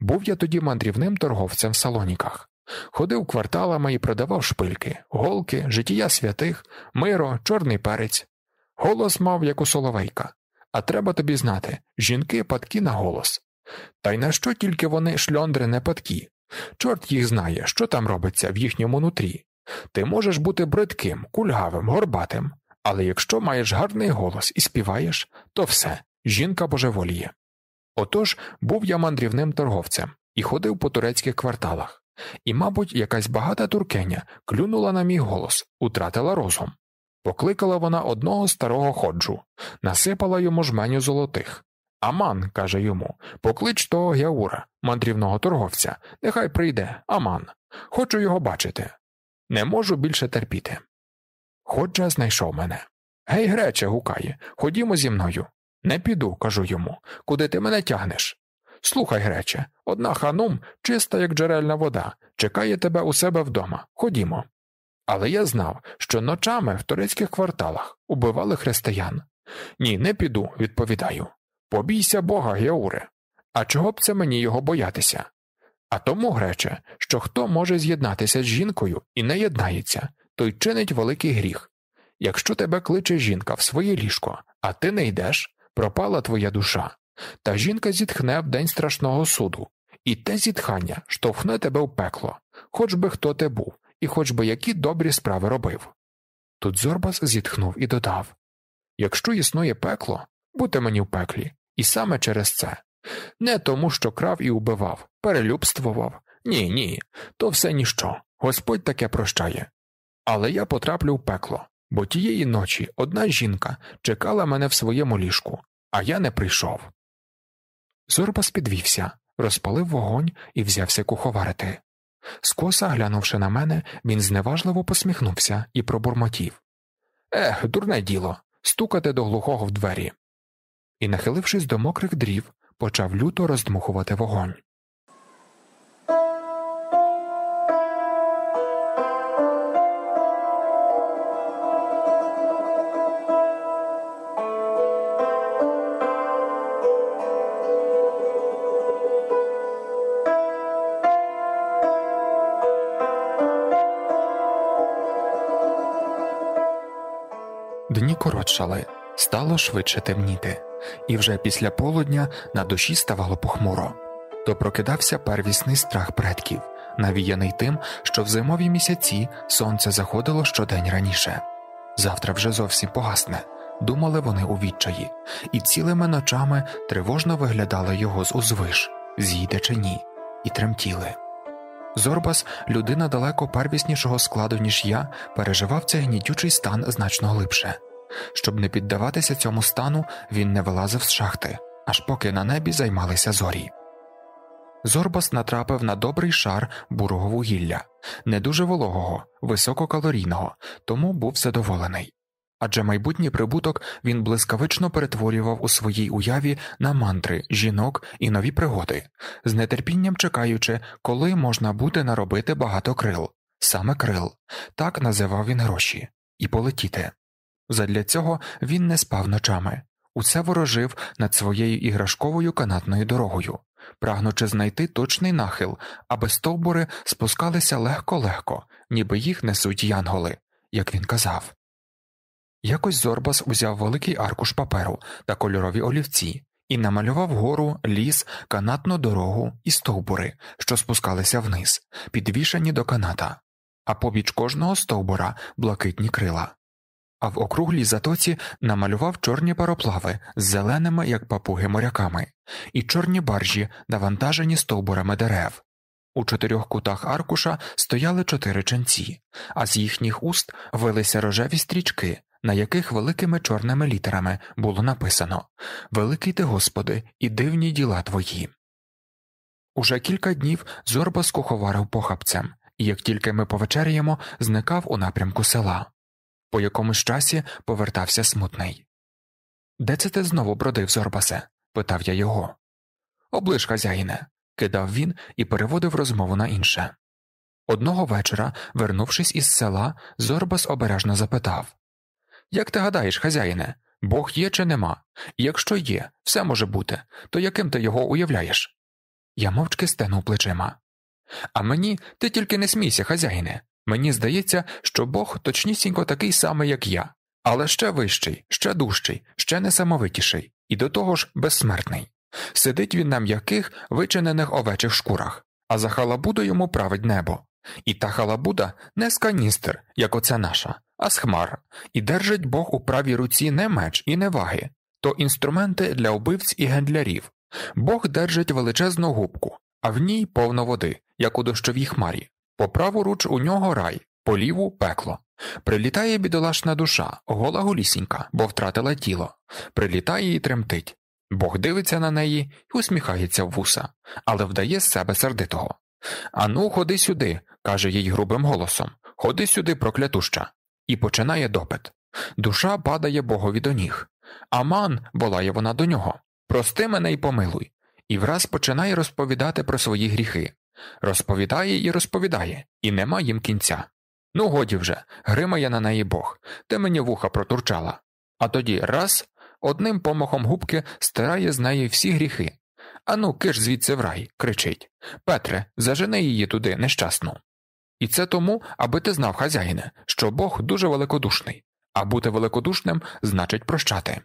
Був я тоді мандрівним торговцем в салоніках, ходив кварталами і продавав шпильки, голки, життя святих, миро, чорний перець. Голос мав, як у соловейка, а треба тобі знати жінки падки на голос. Та й на що тільки вони шльондри не падкі? Чорт їх знає, що там робиться в їхньому нутрі. Ти можеш бути бридким, кульгавим, горбатим, але якщо маєш гарний голос і співаєш, то все, жінка божеволіє. Отож був я мандрівним торговцем і ходив по турецьких кварталах, і, мабуть, якась багата туркеня клюнула на мій голос, утратила розум. Покликала вона одного старого ходжу, насипала йому жменю золотих. Аман, каже йому, поклич того Гяура, мандрівного торговця, нехай прийде, Аман. Хочу його бачити. Не можу більше терпіти. Ходжа знайшов мене. Гей, грече, гукає, ходімо зі мною. Не піду, кажу йому, куди ти мене тягнеш. Слухай, грече, одна ханум, чиста, як джерельна вода, чекає тебе у себе вдома. Ходімо. Але я знав, що ночами в турецьких кварталах убивали християн. Ні, не піду, відповідаю. Побійся Бога, Геуре. А чого б це мені його боятися? А тому, грече, що хто може з'єднатися з жінкою і не єднається, той чинить великий гріх. Якщо тебе кличе жінка в своє ліжко, а ти не йдеш, пропала твоя душа, та жінка зітхне в день страшного суду, і те зітхання штовхне тебе в пекло, хоч би хто ти був, і хоч би які добрі справи робив. Тут Зорбас зітхнув і додав Якщо існує пекло, будьте мені в пеклі, і саме через це. Не тому, що крав і убивав, перелюбствував, Ні, ні, то все ніщо. Господь таке прощає. Але я потраплю в пекло, бо тієї ночі одна жінка чекала мене в своєму ліжку, а я не прийшов. Зорбас підвівся, розпалив вогонь і взявся куховарити. Скоса, глянувши на мене, він зневажливо посміхнувся і пробурмотів Ех, дурне діло, стукати до глухого в двері. І, нахилившись до мокрих дрів, почав люто роздмухувати вогонь. Дні коротшали, стало швидше темніти, і вже після полудня на душі ставало похмуро. То прокидався первісний страх предків, навіяний тим, що в зимові місяці сонце заходило щодень раніше. Завтра вже зовсім погасне, думали вони у відчаї, і цілими ночами тривожно виглядали його з узвиш, зійде чи ні, і тремтіли. Зорбас, людина далеко первіснішого складу, ніж я, переживав цей гнітючий стан значно глибше. Щоб не піддаватися цьому стану, він не вилазив з шахти, аж поки на небі займалися зорі. Зорбас натрапив на добрий шар бурого вугілля, не дуже вологого, висококалорійного, тому був задоволений. Адже майбутній прибуток він блискавично перетворював у своїй уяві на мантри, жінок і нові пригоди, з нетерпінням чекаючи, коли можна буде наробити багато крил, саме крил, так називав він гроші, і полетіти. Задля цього він не спав ночами, усе ворожив над своєю іграшковою канатною дорогою, прагнучи знайти точний нахил, аби стовбури спускалися легко-легко, ніби їх несуть янголи, як він казав. Якось Зорбас узяв великий аркуш паперу та кольорові олівці і намалював гору, ліс, канатну дорогу і стовбури, що спускалися вниз, підвішані до каната, а побіч кожного стовбура блакитні крила а в округлій затоці намалював чорні пароплави з зеленими, як папуги моряками, і чорні баржі, навантажені стовбурами дерев. У чотирьох кутах аркуша стояли чотири ченці, а з їхніх уст вилися рожеві стрічки, на яких великими чорними літерами було написано Великий ти Господи, і дивні діла твої. Уже кілька днів зорба скуховарив похапцем, і як тільки ми повечеряємо, зникав у напрямку села. По якомусь часі повертався смутний. Де це ти знову бродив, Зорбасе? питав я його. Оближ, хазяїне, кидав він і переводив розмову на інше. Одного вечора, вернувшись із села, Зорбас обережно запитав Як ти гадаєш, хазяїне, Бог є чи нема? Якщо є, все може бути, то яким ти його уявляєш? Я мовчки стенув плечима. А мені ти тільки не смійся, хазяїне. Мені здається, що Бог точнісінько такий самий, як я, але ще вищий, ще дужчий, ще несамовитіший, і до того ж безсмертний. Сидить він на м'яких, вичинених овечих шкурах, а за халабуду йому править небо. І та халабуда не з каністр, як оце наша, а з хмар, і держить Бог у правій руці не меч і не ваги, то інструменти для убивць і гендлярів. Бог держить величезну губку, а в ній повно води, як у дощовій хмарі. По праву руч у нього рай, по ліву пекло. Прилітає бідолашна душа, гола голісінька, бо втратила тіло, прилітає і тремтить. Бог дивиться на неї і усміхається в вуса, але вдає з себе сердитого. Ану, ходи сюди, каже їй грубим голосом. Ходи сюди, проклятуща. І починає допит. Душа падає богові до ніг. Аман, волає вона до нього. Прости мене й помилуй. І враз починає розповідати про свої гріхи. Розповідає і розповідає, і нема їм кінця. Ну, годі вже, гримає на неї Бог, ти мені вуха протурчала. А тоді раз одним помахом губки стирає з неї всі гріхи. Ану, киш звідси в рай, кричить Петре, зажени її туди нещасну. І це тому, аби ти знав, хазяїне, що Бог дуже великодушний, а бути великодушним значить прощати.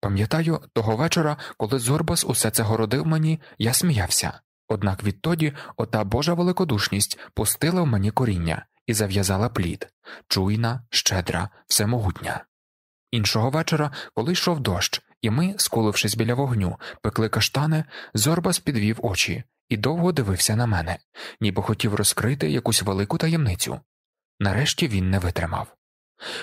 Пам'ятаю, того вечора, коли Зорбас усе це городив мені, я сміявся, Однак відтоді ота Божа великодушність пустила в мені коріння і зав'язала плід чуйна, щедра, всемогутня. Іншого вечора, коли йшов дощ, і ми, скулившись біля вогню, пекли каштани, Зорбас підвів очі і довго дивився на мене, ніби хотів розкрити якусь велику таємницю. Нарешті він не витримав.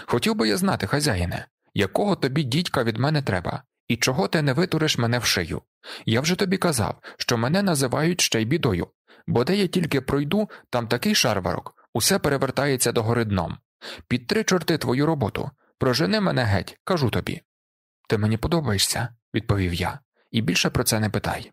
Хотів би я знати, хазяїне, якого тобі дідька від мене треба, і чого ти не витуриш мене в шию? Я вже тобі казав, що мене називають ще й бідою, бо де я тільки пройду, там такий шарварок, усе перевертається догори дном. Під три чорти твою роботу, прожени мене геть, кажу тобі. Ти мені подобаєшся, відповів я, і більше про це не питай.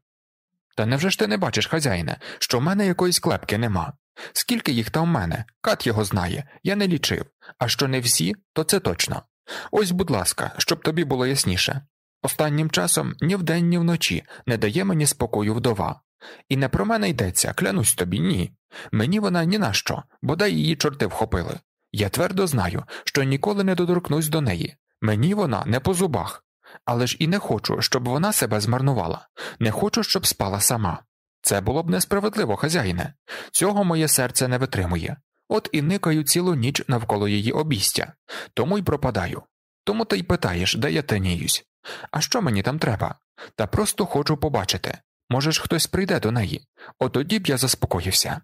Та невже ж ти не бачиш, хазяїне, що в мене якоїсь клепки нема? Скільки їх там в мене? Кат його знає, я не лічив, а що не всі, то це точно. Ось, будь ласка, щоб тобі було ясніше. Останнім часом ні вдень, ні вночі не дає мені спокою вдова. І не про мене йдеться, клянусь тобі, ні. Мені вона ні на що, бодай її чорти вхопили. Я твердо знаю, що ніколи не доторкнусь до неї. Мені вона не по зубах. Але ж і не хочу, щоб вона себе змарнувала, не хочу, щоб спала сама. Це було б несправедливо, хазяїне. Цього моє серце не витримує. От і никаю цілу ніч навколо її обістя, тому й пропадаю. Тому ти й питаєш, де я теніюсь. А що мені там треба? Та просто хочу побачити. Може ж, хтось прийде до неї, от тоді б я заспокоївся.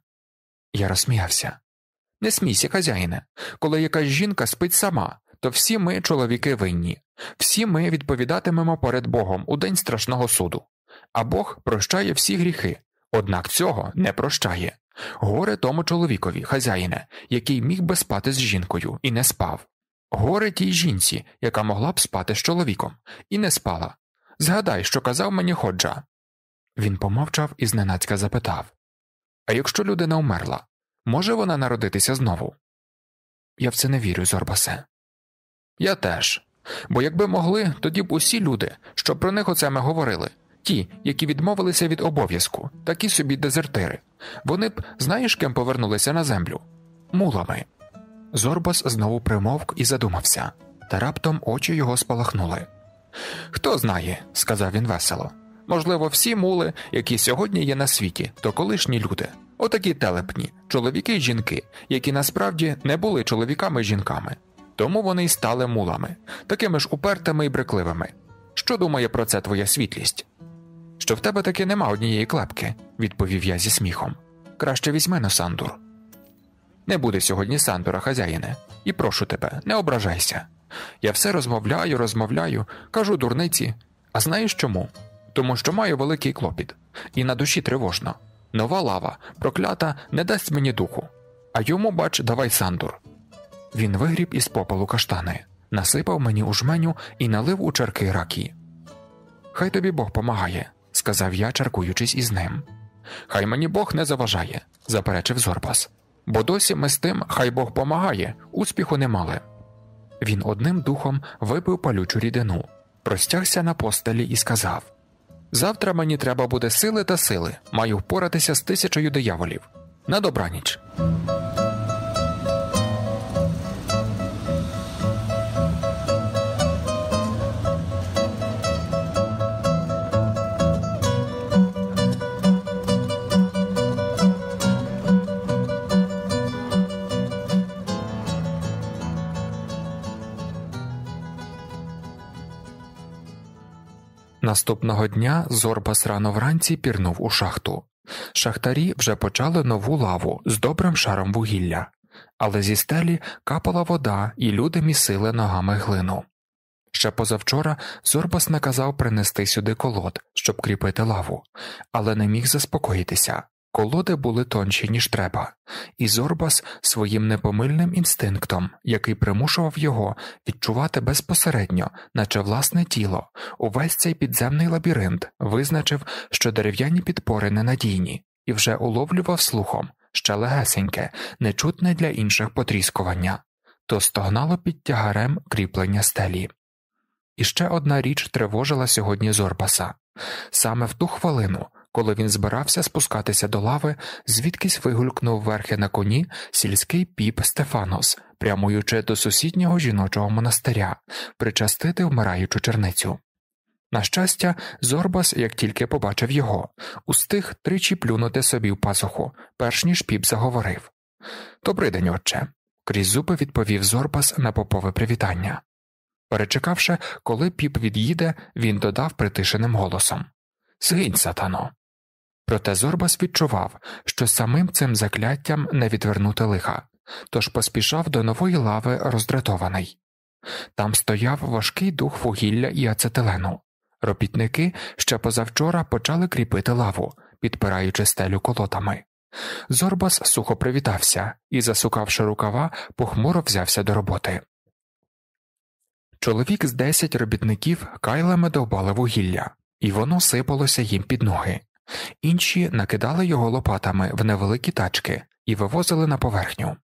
Я розсміявся. Не смійся, хазяїне, коли якась жінка спить сама, то всі ми, чоловіки, винні, всі ми відповідатимемо перед Богом у день страшного суду, а Бог прощає всі гріхи, однак цього не прощає. Горе тому чоловікові, хазяїне, який міг би спати з жінкою і не спав. Горе тій жінці, яка могла б спати з чоловіком, і не спала. Згадай, що казав мені ходжа. Він помовчав і зненацька запитав А якщо людина вмерла, може вона народитися знову? Я в це не вірю, Зорбасе. Я теж. Бо якби могли, тоді б усі люди, що про них оце ми говорили, ті, які відмовилися від обов'язку, такі собі дезертири, вони б, знаєш, ким повернулися на землю? Мулами. Зорбас знову примовк і задумався, та раптом очі його спалахнули. Хто знає, сказав він весело. Можливо, всі мули, які сьогодні є на світі, то колишні люди, отакі телепні, чоловіки й жінки, які насправді не були чоловіками й жінками, тому вони й стали мулами, такими ж упертими й брекливими. Що думає про це твоя світлість? Що в тебе таки нема однієї клепки, відповів я зі сміхом. Краще візьми на Сандур. Не буде сьогодні Сандура, хазяїне, і прошу тебе, не ображайся. Я все розмовляю, розмовляю, кажу дурниці. А знаєш чому? Тому що маю великий клопіт, і на душі тривожно. Нова лава, проклята, не дасть мені духу. А йому, бач, давай Сандур. Він вигріб із попелу каштани, насипав мені у жменю і налив у чарки ракі. Хай тобі Бог помагає, сказав я, чаркуючись із ним. Хай мені Бог не заважає, заперечив Зорбас. Бо досі ми з тим, хай Бог помагає, успіху не мали. Він одним духом випив палючу рідину, простягся на постелі і сказав Завтра мені треба буде сили та сили, маю впоратися з тисячою дияволів. На добраніч. Наступного дня Зорбас рано вранці пірнув у шахту. Шахтарі вже почали нову лаву з добрим шаром вугілля, але зі стелі капала вода, і люди місили ногами глину. Ще позавчора Зорбас наказав принести сюди колод, щоб кріпити лаву, але не міг заспокоїтися. Колоди були тонші, ніж треба, і Зорбас своїм непомильним інстинктом, який примушував його відчувати безпосередньо, наче власне тіло, увесь цей підземний лабіринт визначив, що дерев'яні підпори ненадійні, і вже уловлював слухом ще легесеньке, нечутне для інших потріскування, то стогнало під тягарем кріплення стелі. І ще одна річ тривожила сьогодні Зорбаса. Саме в ту хвилину коли він збирався спускатися до лави, звідкись вигулькнув верхи на коні сільський піп Стефанос, прямуючи до сусіднього жіночого монастиря, причастити вмираючу черницю. На щастя, Зорбас, як тільки побачив його, устиг тричі плюнути собі в пазуху, перш ніж піп заговорив. «Добрий день, отче. крізь зуби відповів Зорбас на попове привітання. Перечекавши, коли піп від'їде, він додав притишеним голосом Згинь, сатано. Проте Зорбас відчував, що самим цим закляттям не відвернути лиха, тож поспішав до нової лави роздратований. Там стояв важкий дух вугілля і ацетилену. Робітники ще позавчора почали кріпити лаву, підпираючи стелю колотами. Зорбас сухо привітався і, засукавши рукава, похмуро взявся до роботи. Чоловік з десять робітників кайлами довбали вугілля, і воно сипалося їм під ноги. Інші накидали його лопатами в невеликі тачки і вивозили на поверхню.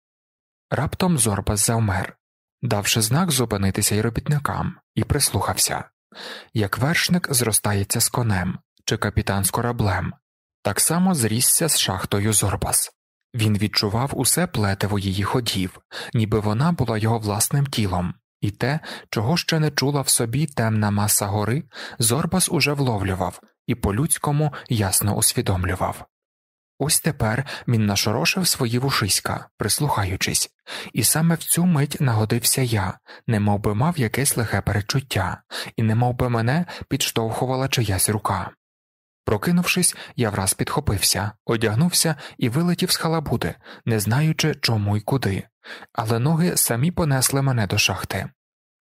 Раптом Зорбас завмер, давши знак зупинитися й робітникам, і прислухався як вершник зростається з конем чи капітан з кораблем, так само зрісся з шахтою Зорбас. Він відчував усе плетиво її ходів, ніби вона була його власним тілом, і те, чого ще не чула в собі темна маса гори, Зорбас уже вловлював і по людському ясно усвідомлював. Ось тепер він нашорошив свої вушиська, прислухаючись, і саме в цю мить нагодився я, немов би мав якесь лихе перечуття, і немов би мене підштовхувала чиясь рука. Прокинувшись, я враз підхопився, одягнувся і вилетів з халабуди, не знаючи, чому й куди, але ноги самі понесли мене до шахти.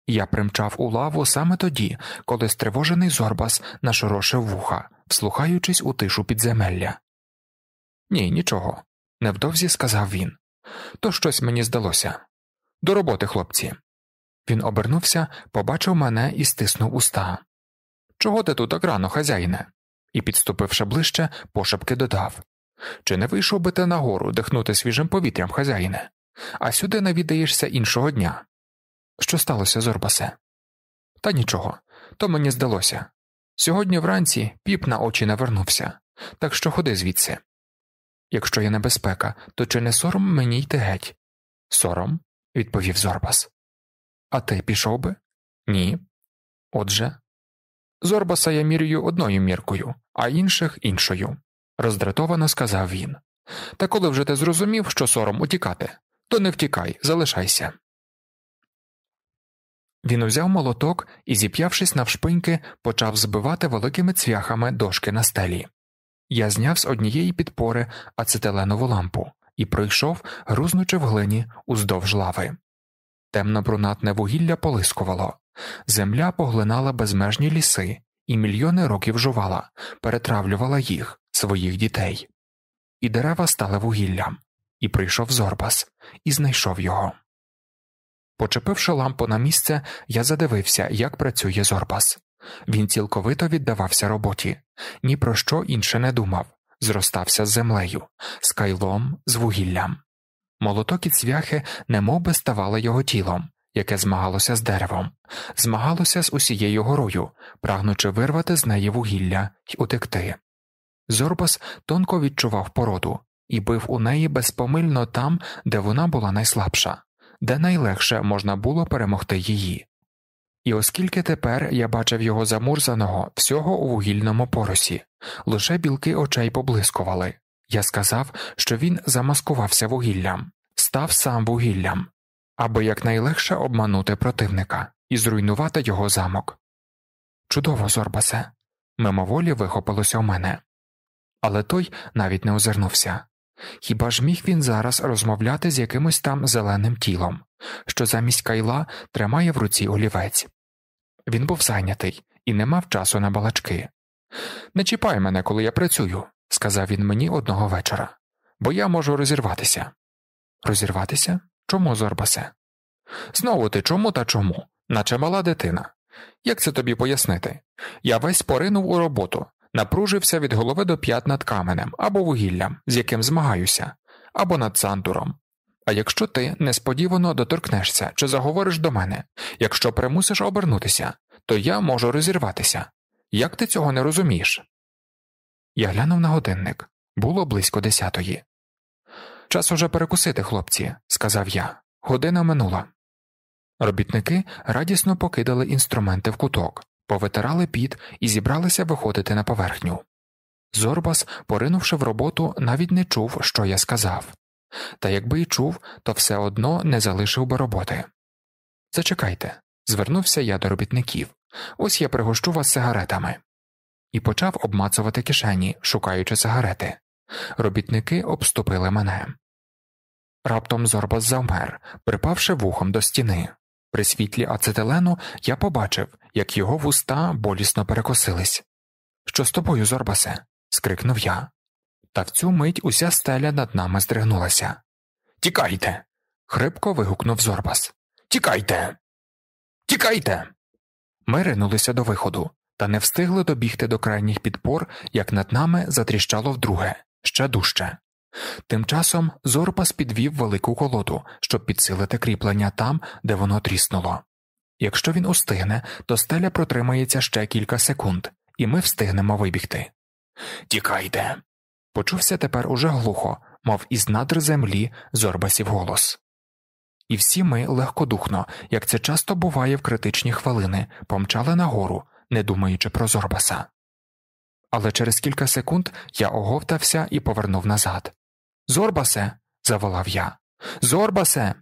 Я примчав у лаву саме тоді, коли стривожений Зорбас нашорошив вуха, вслухаючись у тишу підземелля. Ні, нічого, невдовзі сказав він. То щось мені здалося. До роботи, хлопці. Він обернувся, побачив мене і стиснув уста. Чого ти тут так рано, хазяїне? і, підступивши ближче, пошепки додав Чи не вийшов би ти нагору дихнути свіжим повітрям, хазяїне, а сюди навідаєшся іншого дня. Що сталося, Зорбасе? Та нічого, то мені здалося. Сьогодні вранці піп на очі не вернувся, так що ходи звідси. Якщо є небезпека, то чи не сором мені йти геть? Сором, відповів Зорбас. А ти пішов би? Ні. Отже, Зорбаса я мірюю одною міркою, а інших іншою, роздратовано сказав він. Та коли вже ти зрозумів, що сором утікати, то не втікай, залишайся. Він узяв молоток і, зіп'явшись навшпиньки, почав збивати великими цвяхами дошки на стелі. Я зняв з однієї підпори ацетиленову лампу і пройшов, грузнучи в глині уздовж лави. Темно брунатне вугілля полискувало, земля поглинала безмежні ліси і мільйони років жувала, перетравлювала їх, своїх дітей. І дерева стали вугіллям, і прийшов Зорбас, і знайшов його. Почепивши лампу на місце, я задивився, як працює Зорбас. Він цілковито віддавався роботі, ні про що інше не думав, зростався з землею, з кайлом, з вугіллям. Молоток і цвяхи немовби ставали його тілом, яке змагалося з деревом, змагалося з усією горою, прагнучи вирвати з неї вугілля й утекти. Зорбас тонко відчував породу і бив у неї безпомильно там, де вона була найслабша, де найлегше можна було перемогти її. І оскільки тепер я бачив його замурзаного всього у вугільному поросі, лише білки очей поблискували, я сказав, що він замаскувався вугіллям, став сам вугіллям, аби якнайлегше обманути противника і зруйнувати його замок. Чудово, Зорбасе, мимоволі вихопилося у мене. Але той навіть не озирнувся. Хіба ж міг він зараз розмовляти з якимось там зеленим тілом, що замість кайла тримає в руці олівець? Він був зайнятий і не мав часу на балачки. Не чіпай мене, коли я працюю, сказав він мені одного вечора, бо я можу розірватися. Розірватися? Чому, Зорбасе? Знову ти чому та чому, наче мала дитина. Як це тобі пояснити? Я весь поринув у роботу, напружився від голови до п'ят над каменем або вугіллям, з яким змагаюся, або над сандуром. А якщо ти несподівано доторкнешся чи заговориш до мене, якщо примусиш обернутися, то я можу розірватися. Як ти цього не розумієш? Я глянув на годинник було близько десятої. Час уже перекусити, хлопці, сказав я. Година минула. Робітники радісно покидали інструменти в куток, повитирали піт і зібралися виходити на поверхню. Зорбас, поринувши в роботу, навіть не чув, що я сказав, та якби й чув, то все одно не залишив би роботи. Зачекайте, звернувся я до робітників. Ось я пригощу вас сигаретами. і почав обмацувати кишені, шукаючи сигарети. Робітники обступили мене. Раптом Зорбас завмер, припавши вухом до стіни. При світлі ацетилену я побачив, як його вуста болісно перекосились. Що з тобою, Зорбасе? скрикнув я. Та в цю мить уся стеля над нами здригнулася. Тікайте. хрипко вигукнув Зорбас. Тікайте. Тікайте. Ми ринулися до виходу, та не встигли добігти до крайніх підпор, як над нами затріщало вдруге, ще дужче. Тим часом Зорбас підвів велику колоду, щоб підсилити кріплення там, де воно тріснуло. Якщо він устигне, то стеля протримається ще кілька секунд, і ми встигнемо вибігти. Тікайте. Почувся тепер уже глухо, мов із надр землі зорбасів голос. І всі ми легкодухно, як це часто буває в критичні хвилини, помчали нагору, не думаючи про зорбаса. Але через кілька секунд я оговтався і повернув назад. Зорбасе. заволав я. Зорбасе.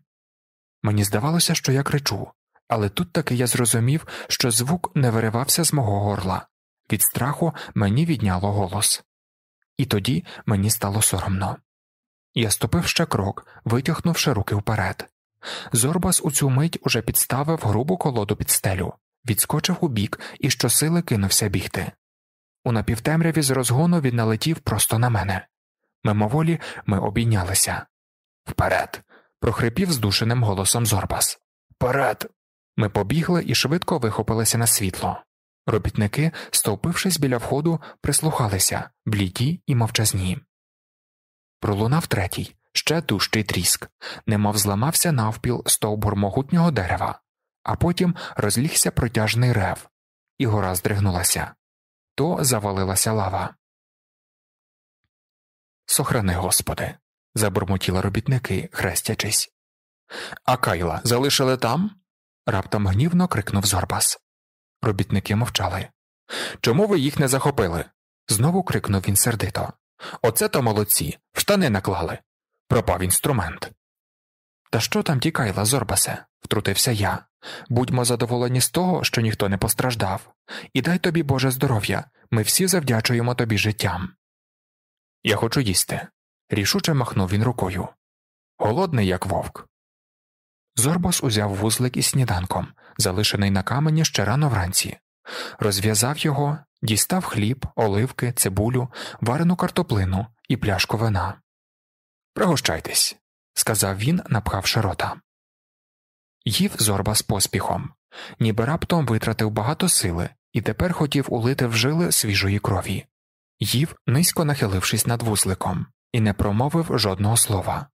Мені здавалося, що я кричу, але тут таки я зрозумів, що звук не виривався з мого горла. Від страху мені відняло голос. І тоді мені стало соромно. Я ступив ще крок, витягнувши руки вперед. Зорбас у цю мить уже підставив грубу колоду під стелю, відскочив у бік і щосили кинувся бігти. У напівтемряві з розгону він налетів просто на мене. Мимоволі ми обійнялися. Вперед. прохрипів здушеним голосом Зорбас. Вперед. Ми побігли і швидко вихопилися на світло. Робітники, стовпившись біля входу, прислухалися бліді і мовчазні. Пролунав третій, ще дужчий тріск, немов зламався навпіл стовбур могутнього дерева, а потім розлігся протяжний рев, і гора здригнулася. То завалилася лава. Сохрани, Господи. забурмотіли робітники, хрестячись. А Кайла залишили там? раптом гнівно крикнув Зорбас. Робітники мовчали. Чому ви їх не захопили? знову крикнув він сердито. Оце то молодці, в штани наклали. Пропав інструмент. Та що там тікайла, Зорбасе? втрутився я. Будьмо задоволені з того, що ніхто не постраждав, і дай тобі Боже здоров'я, ми всі завдячуємо тобі життям. Я хочу їсти. рішуче махнув він рукою. Голодний, як вовк. Зорбос узяв вузлик із сніданком, залишений на камені ще рано вранці, розв'язав його, дістав хліб, оливки, цибулю, варену картоплину і пляшку вина. Пригощайтесь, сказав він, напхавши рота. Їв зорба з поспіхом, ніби раптом витратив багато сили і тепер хотів улити в жили свіжої крові їв, низько нахилившись над вузликом, і не промовив жодного слова.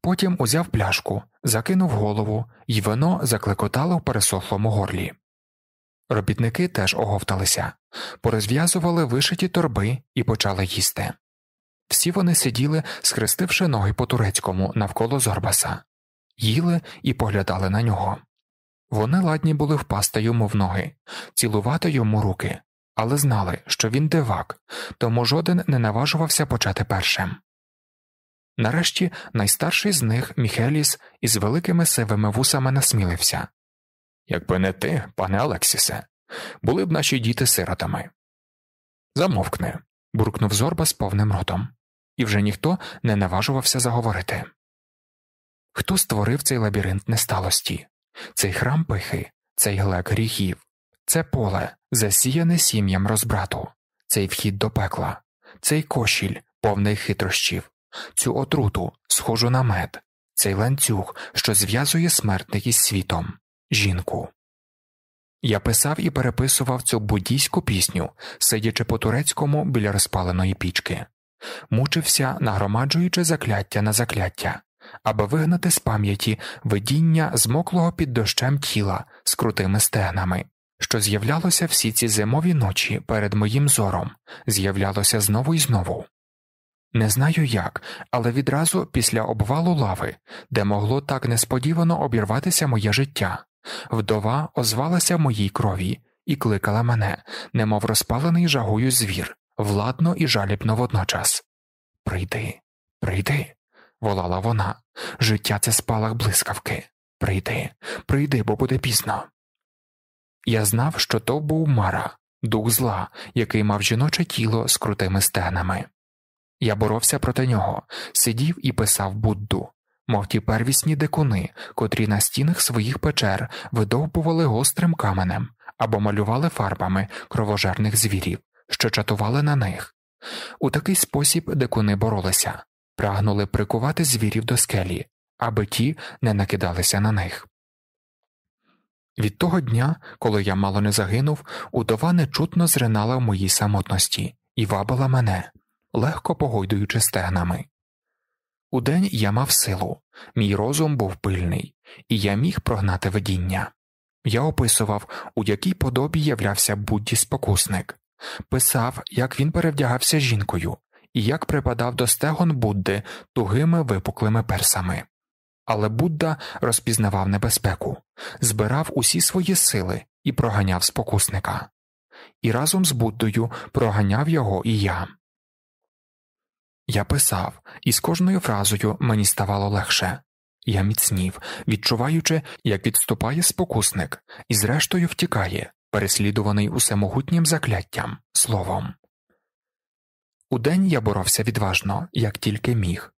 Потім узяв пляшку, закинув голову, і вино заклекотало в пересохлому горлі. Робітники теж оговталися, порозв'язували вишиті торби і почали їсти. Всі вони сиділи, схрестивши ноги по турецькому навколо Зорбаса, їли і поглядали на нього. Вони ладні були впасти йому в ноги, цілувати йому руки, але знали, що він дивак, тому жоден не наважувався почати першим. Нарешті найстарший з них Міхеліс із великими сивими вусами насмілився Якби не ти, пане Алексісе, були б наші діти сиротами. Замовкни. буркнув зорба з повним ротом, і вже ніхто не наважувався заговорити. Хто створив цей лабіринт несталості, цей храм пихи, цей глек гріхів, це поле, засіяне сім'ям розбрату, цей вхід до пекла, цей кошіль, повний хитрощів, цю отруту, схожу на мед, цей ланцюг, що зв'язує смертних із світом, жінку. Я писав і переписував цю буддійську пісню, сидячи по турецькому біля розпаленої пічки, мучився, нагромаджуючи закляття на закляття, аби вигнати з пам'яті видіння змоклого під дощем тіла з крутими стегнами, що з'являлося всі ці зимові ночі перед моїм зором, з'являлося знову і знову. Не знаю як, але відразу після обвалу лави, де могло так несподівано обірватися моє життя, вдова озвалася в моїй крові і кликала мене, немов розпалений жагою звір, владно і жалібно водночас. Прийди, прийди, волала вона. Життя це спалах блискавки. Прийди, прийди, бо буде пізно. Я знав, що то був Мара, дух зла, який мав жіноче тіло з крутими стегнами. Я боровся проти нього, сидів і писав Будду, мов ті первісні дикуни, котрі на стінах своїх печер видовбували гострим каменем або малювали фарбами кровожерних звірів, що чатували на них. У такий спосіб дикуни боролися, прагнули прикувати звірів до скелі, аби ті не накидалися на них. Від того дня, коли я мало не загинув, удова нечутно зринала в моїй самотності і вабила мене, легко погойдуючи стегнами. Удень я мав силу, мій розум був пильний, і я міг прогнати видіння. Я описував, у якій подобі являвся Будді спокусник, писав, як він перевдягався жінкою і як припадав до стегон Будди тугими випуклими персами. Але Будда розпізнавав небезпеку, збирав усі свої сили і проганяв спокусника, і разом з Буддою проганяв його і я. Я писав, і з кожною фразою мені ставало легше. Я міцнів, відчуваючи, як відступає спокусник, і зрештою втікає, переслідуваний усемогутнім закляттям, словом. Удень я боровся відважно, як тільки міг,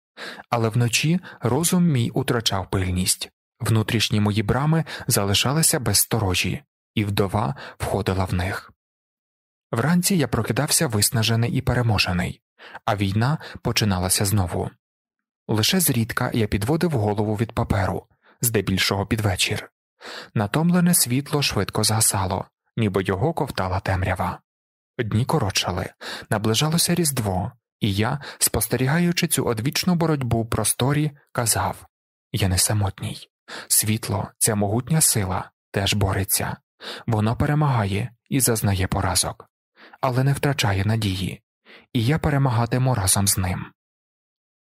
але вночі розум мій утрачав пильність, внутрішні мої брами залишалися безсторожі, і вдова входила в них. Вранці я прокидався виснажений і переможений, а війна починалася знову. Лише зрідка я підводив голову від паперу, здебільшого під вечір. Натомлене світло швидко згасало, ніби його ковтала темрява. Дні коротшали, наближалося Різдво, і я, спостерігаючи цю одвічну боротьбу в просторі, казав Я не самотній. Світло, ця могутня сила, теж бореться, воно перемагає і зазнає поразок, але не втрачає надії, і я перемагатиму разом з ним.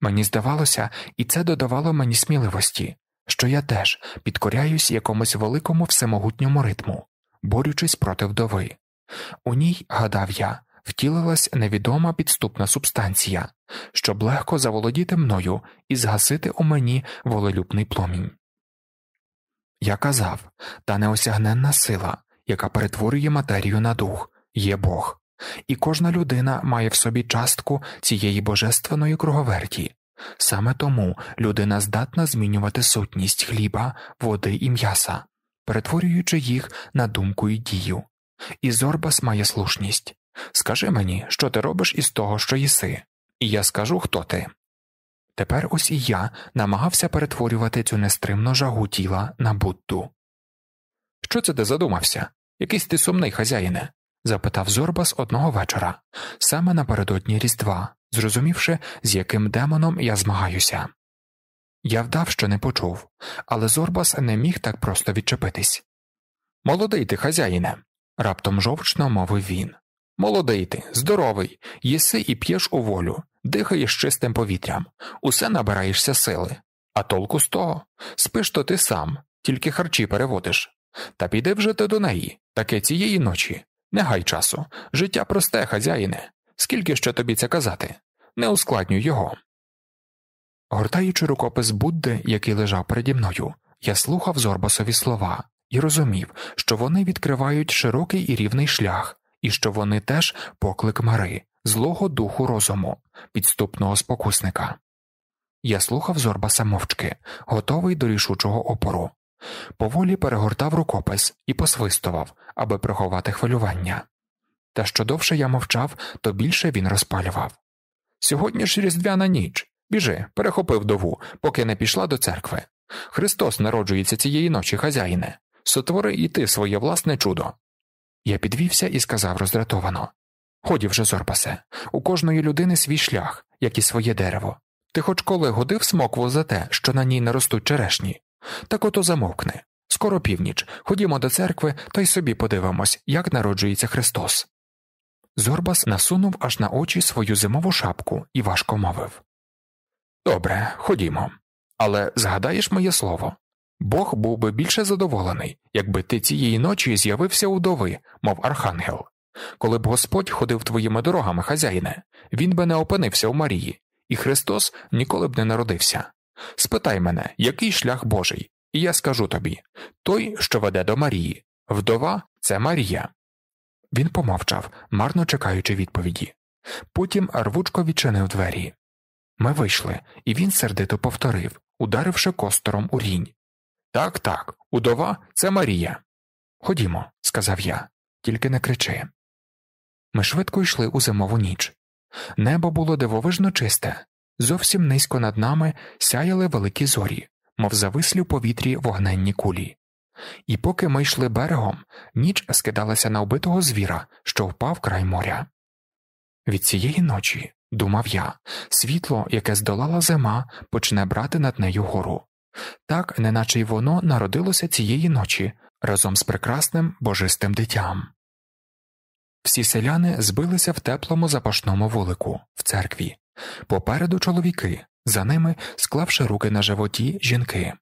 Мені здавалося, і це додавало мені сміливості, що я теж підкоряюсь якомусь великому всемогутньому ритму, борючись проти вдови. У ній, гадав я, втілилась невідома підступна субстанція, щоб легко заволодіти мною і згасити у мені волелюбний пломінь. Я казав та неосягненна сила, яка перетворює матерію на дух, є Бог, і кожна людина має в собі частку цієї божественної круговерті. Саме тому людина здатна змінювати сутність хліба, води і м'яса, перетворюючи їх на думку і дію. І Зорбас має слушність скажи мені, що ти робиш із того, що їси, і я скажу, хто ти. Тепер ось і я намагався перетворювати цю нестримну жагу тіла на Будду. Що це ти задумався? Якийсь ти сумний хазяїне? запитав Зорбас одного вечора, саме напередодні Різдва, зрозумівши, з яким демоном я змагаюся. Я вдав, що не почув, але Зорбас не міг так просто відчепитись. Молодий ти, хазяїне, раптом жовчно мовив він. Молодий ти, здоровий, їси і п'єш у волю, дихаєш чистим повітрям, усе набираєшся сили, а толку з того спиш то ти сам, тільки харчі переводиш. Та піди вже ти до неї, таке цієї ночі. Не гай часу, життя просте, хазяїне. Скільки ще тобі це казати? Не ускладнюй його. Гортаючи рукопис Будди, який лежав переді мною, я слухав Зорбасові слова і розумів, що вони відкривають широкий і рівний шлях, і що вони теж поклик мари, злого духу розуму, підступного спокусника. Я слухав Зорбаса мовчки, готовий до рішучого опору. Поволі перегортав рукопис і посвистував, аби приховати хвилювання. Та що довше я мовчав, то більше він розпалював. Сьогодні ж різдвяна ніч. Біжи, перехопи вдову, поки не пішла до церкви. Христос народжується цієї ночі, хазяїне. Сотвори і ти своє власне чудо. Я підвівся і сказав роздратовано Ході вже, Зорбасе, у кожної людини свій шлях, як і своє дерево. Ти хоч коли годив смокву за те, що на ній не ростуть черешні, так ото замовкне. Скоро північ, ходімо до церкви та й собі подивимось, як народжується Христос. Зорбас насунув аж на очі свою зимову шапку і важко мовив Добре, ходімо. Але згадаєш моє слово Бог був би більше задоволений, якби ти цієї ночі з'явився удови, мов архангел. Коли б Господь ходив твоїми дорогами, хазяїне, він би не опинився у Марії, і Христос ніколи б не народився. Спитай мене, який шлях Божий, і я скажу тобі той, що веде до Марії, вдова це Марія. Він помовчав, марно чекаючи відповіді. Потім рвучко відчинив двері. Ми вийшли, і він сердито повторив, ударивши костором у рінь. Так, так, удова це Марія. Ходімо, сказав я, тільки не кричи. Ми швидко йшли у зимову ніч. Небо було дивовижно чисте, зовсім низько над нами сяяли великі зорі, мов завислі в повітрі вогненні кулі. І поки ми йшли берегом, ніч скидалася на вбитого звіра, що впав край моря. Від цієї ночі, думав я, світло, яке здолала зима, почне брати над нею гору. Так, неначе й воно народилося цієї ночі разом з прекрасним божистим дитям. Всі селяни збилися в теплому запашному вулику в церкві, попереду чоловіки, за ними склавши руки на животі жінки.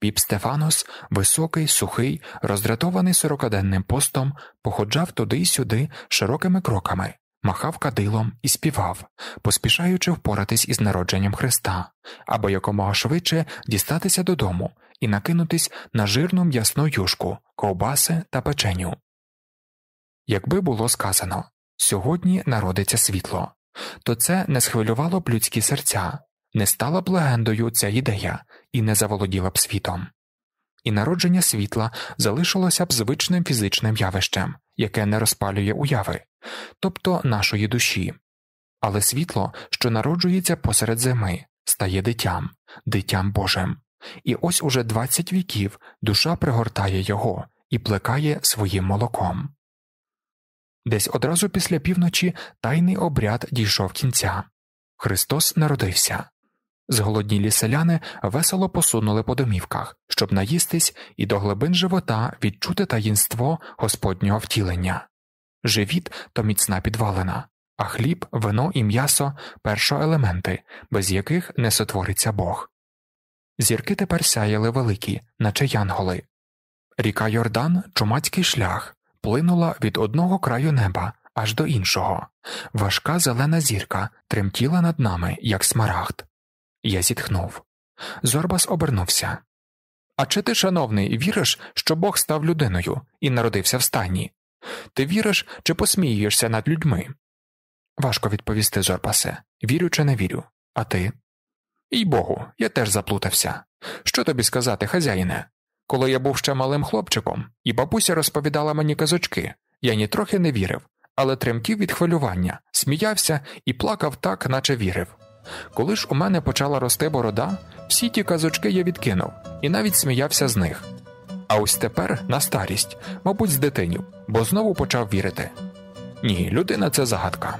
Піп Стефанос, високий, сухий, роздратований сорокаденним постом, походжав туди й сюди широкими кроками, махав кадилом і співав, поспішаючи впоратись із народженням Христа, або якомога швидше дістатися додому і накинутись на жирну м'ясну юшку, ковбаси та печеню. Якби було сказано сьогодні народиться світло, то це не схвилювало б людські серця, не стала б легендою ця ідея і не заволоділа б світом. І народження світла залишилося б звичним фізичним явищем, яке не розпалює уяви, тобто нашої душі, але світло, що народжується посеред зими, стає дитям, дитям Божим, і ось уже двадцять віків душа пригортає його і плекає своїм молоком. Десь одразу після півночі тайний обряд дійшов кінця Христос народився. Зголоднілі селяни весело посунули по домівках, щоб наїстись і до глибин живота відчути таїнство Господнього втілення. Живіт то міцна підвалина, а хліб, вино і м'ясо першоелементи, без яких не сотвориться Бог. Зірки тепер сяяли великі, наче янголи. Ріка Йордан, чумацький шлях, плинула від одного краю неба аж до іншого. Важка зелена зірка тремтіла над нами, як смарагд. Я зітхнув. Зорбас обернувся. А чи ти, шановний, віриш, що Бог став людиною і народився в стані? Ти віриш чи посміюєшся над людьми? Важко відповісти, Зорбасе. Вірю чи не вірю. А ти? І Богу, я теж заплутався. Що тобі сказати, хазяїне? Коли я був ще малим хлопчиком, і бабуся розповідала мені казочки, я нітрохи не вірив, але тремтів від хвилювання, сміявся і плакав так, наче вірив. Коли ж у мене почала рости борода, всі ті казочки я відкинув і навіть сміявся з них. А ось тепер, на старість, мабуть, з дитиню, бо знову почав вірити. Ні, людина це загадка.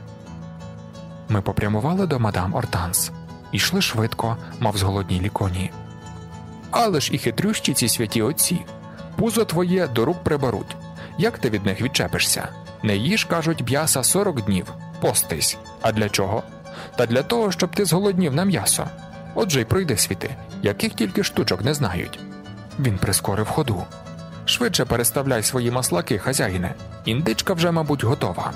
Ми попрямували до мадам Ортанс, ішли швидко, мав зголоднілі коні. Але ж і хитрющі ці святі отці, пузо твоє до рук приберуть. Як ти від них відчепишся? Не їж, кажуть, б'яса сорок днів, постись. А для чого? Та для того, щоб ти зголоднів на м'ясо. Отже й пройди світи, яких тільки штучок не знають. Він прискорив ходу. Швидше переставляй свої маслаки, хазяїне, індичка вже, мабуть, готова.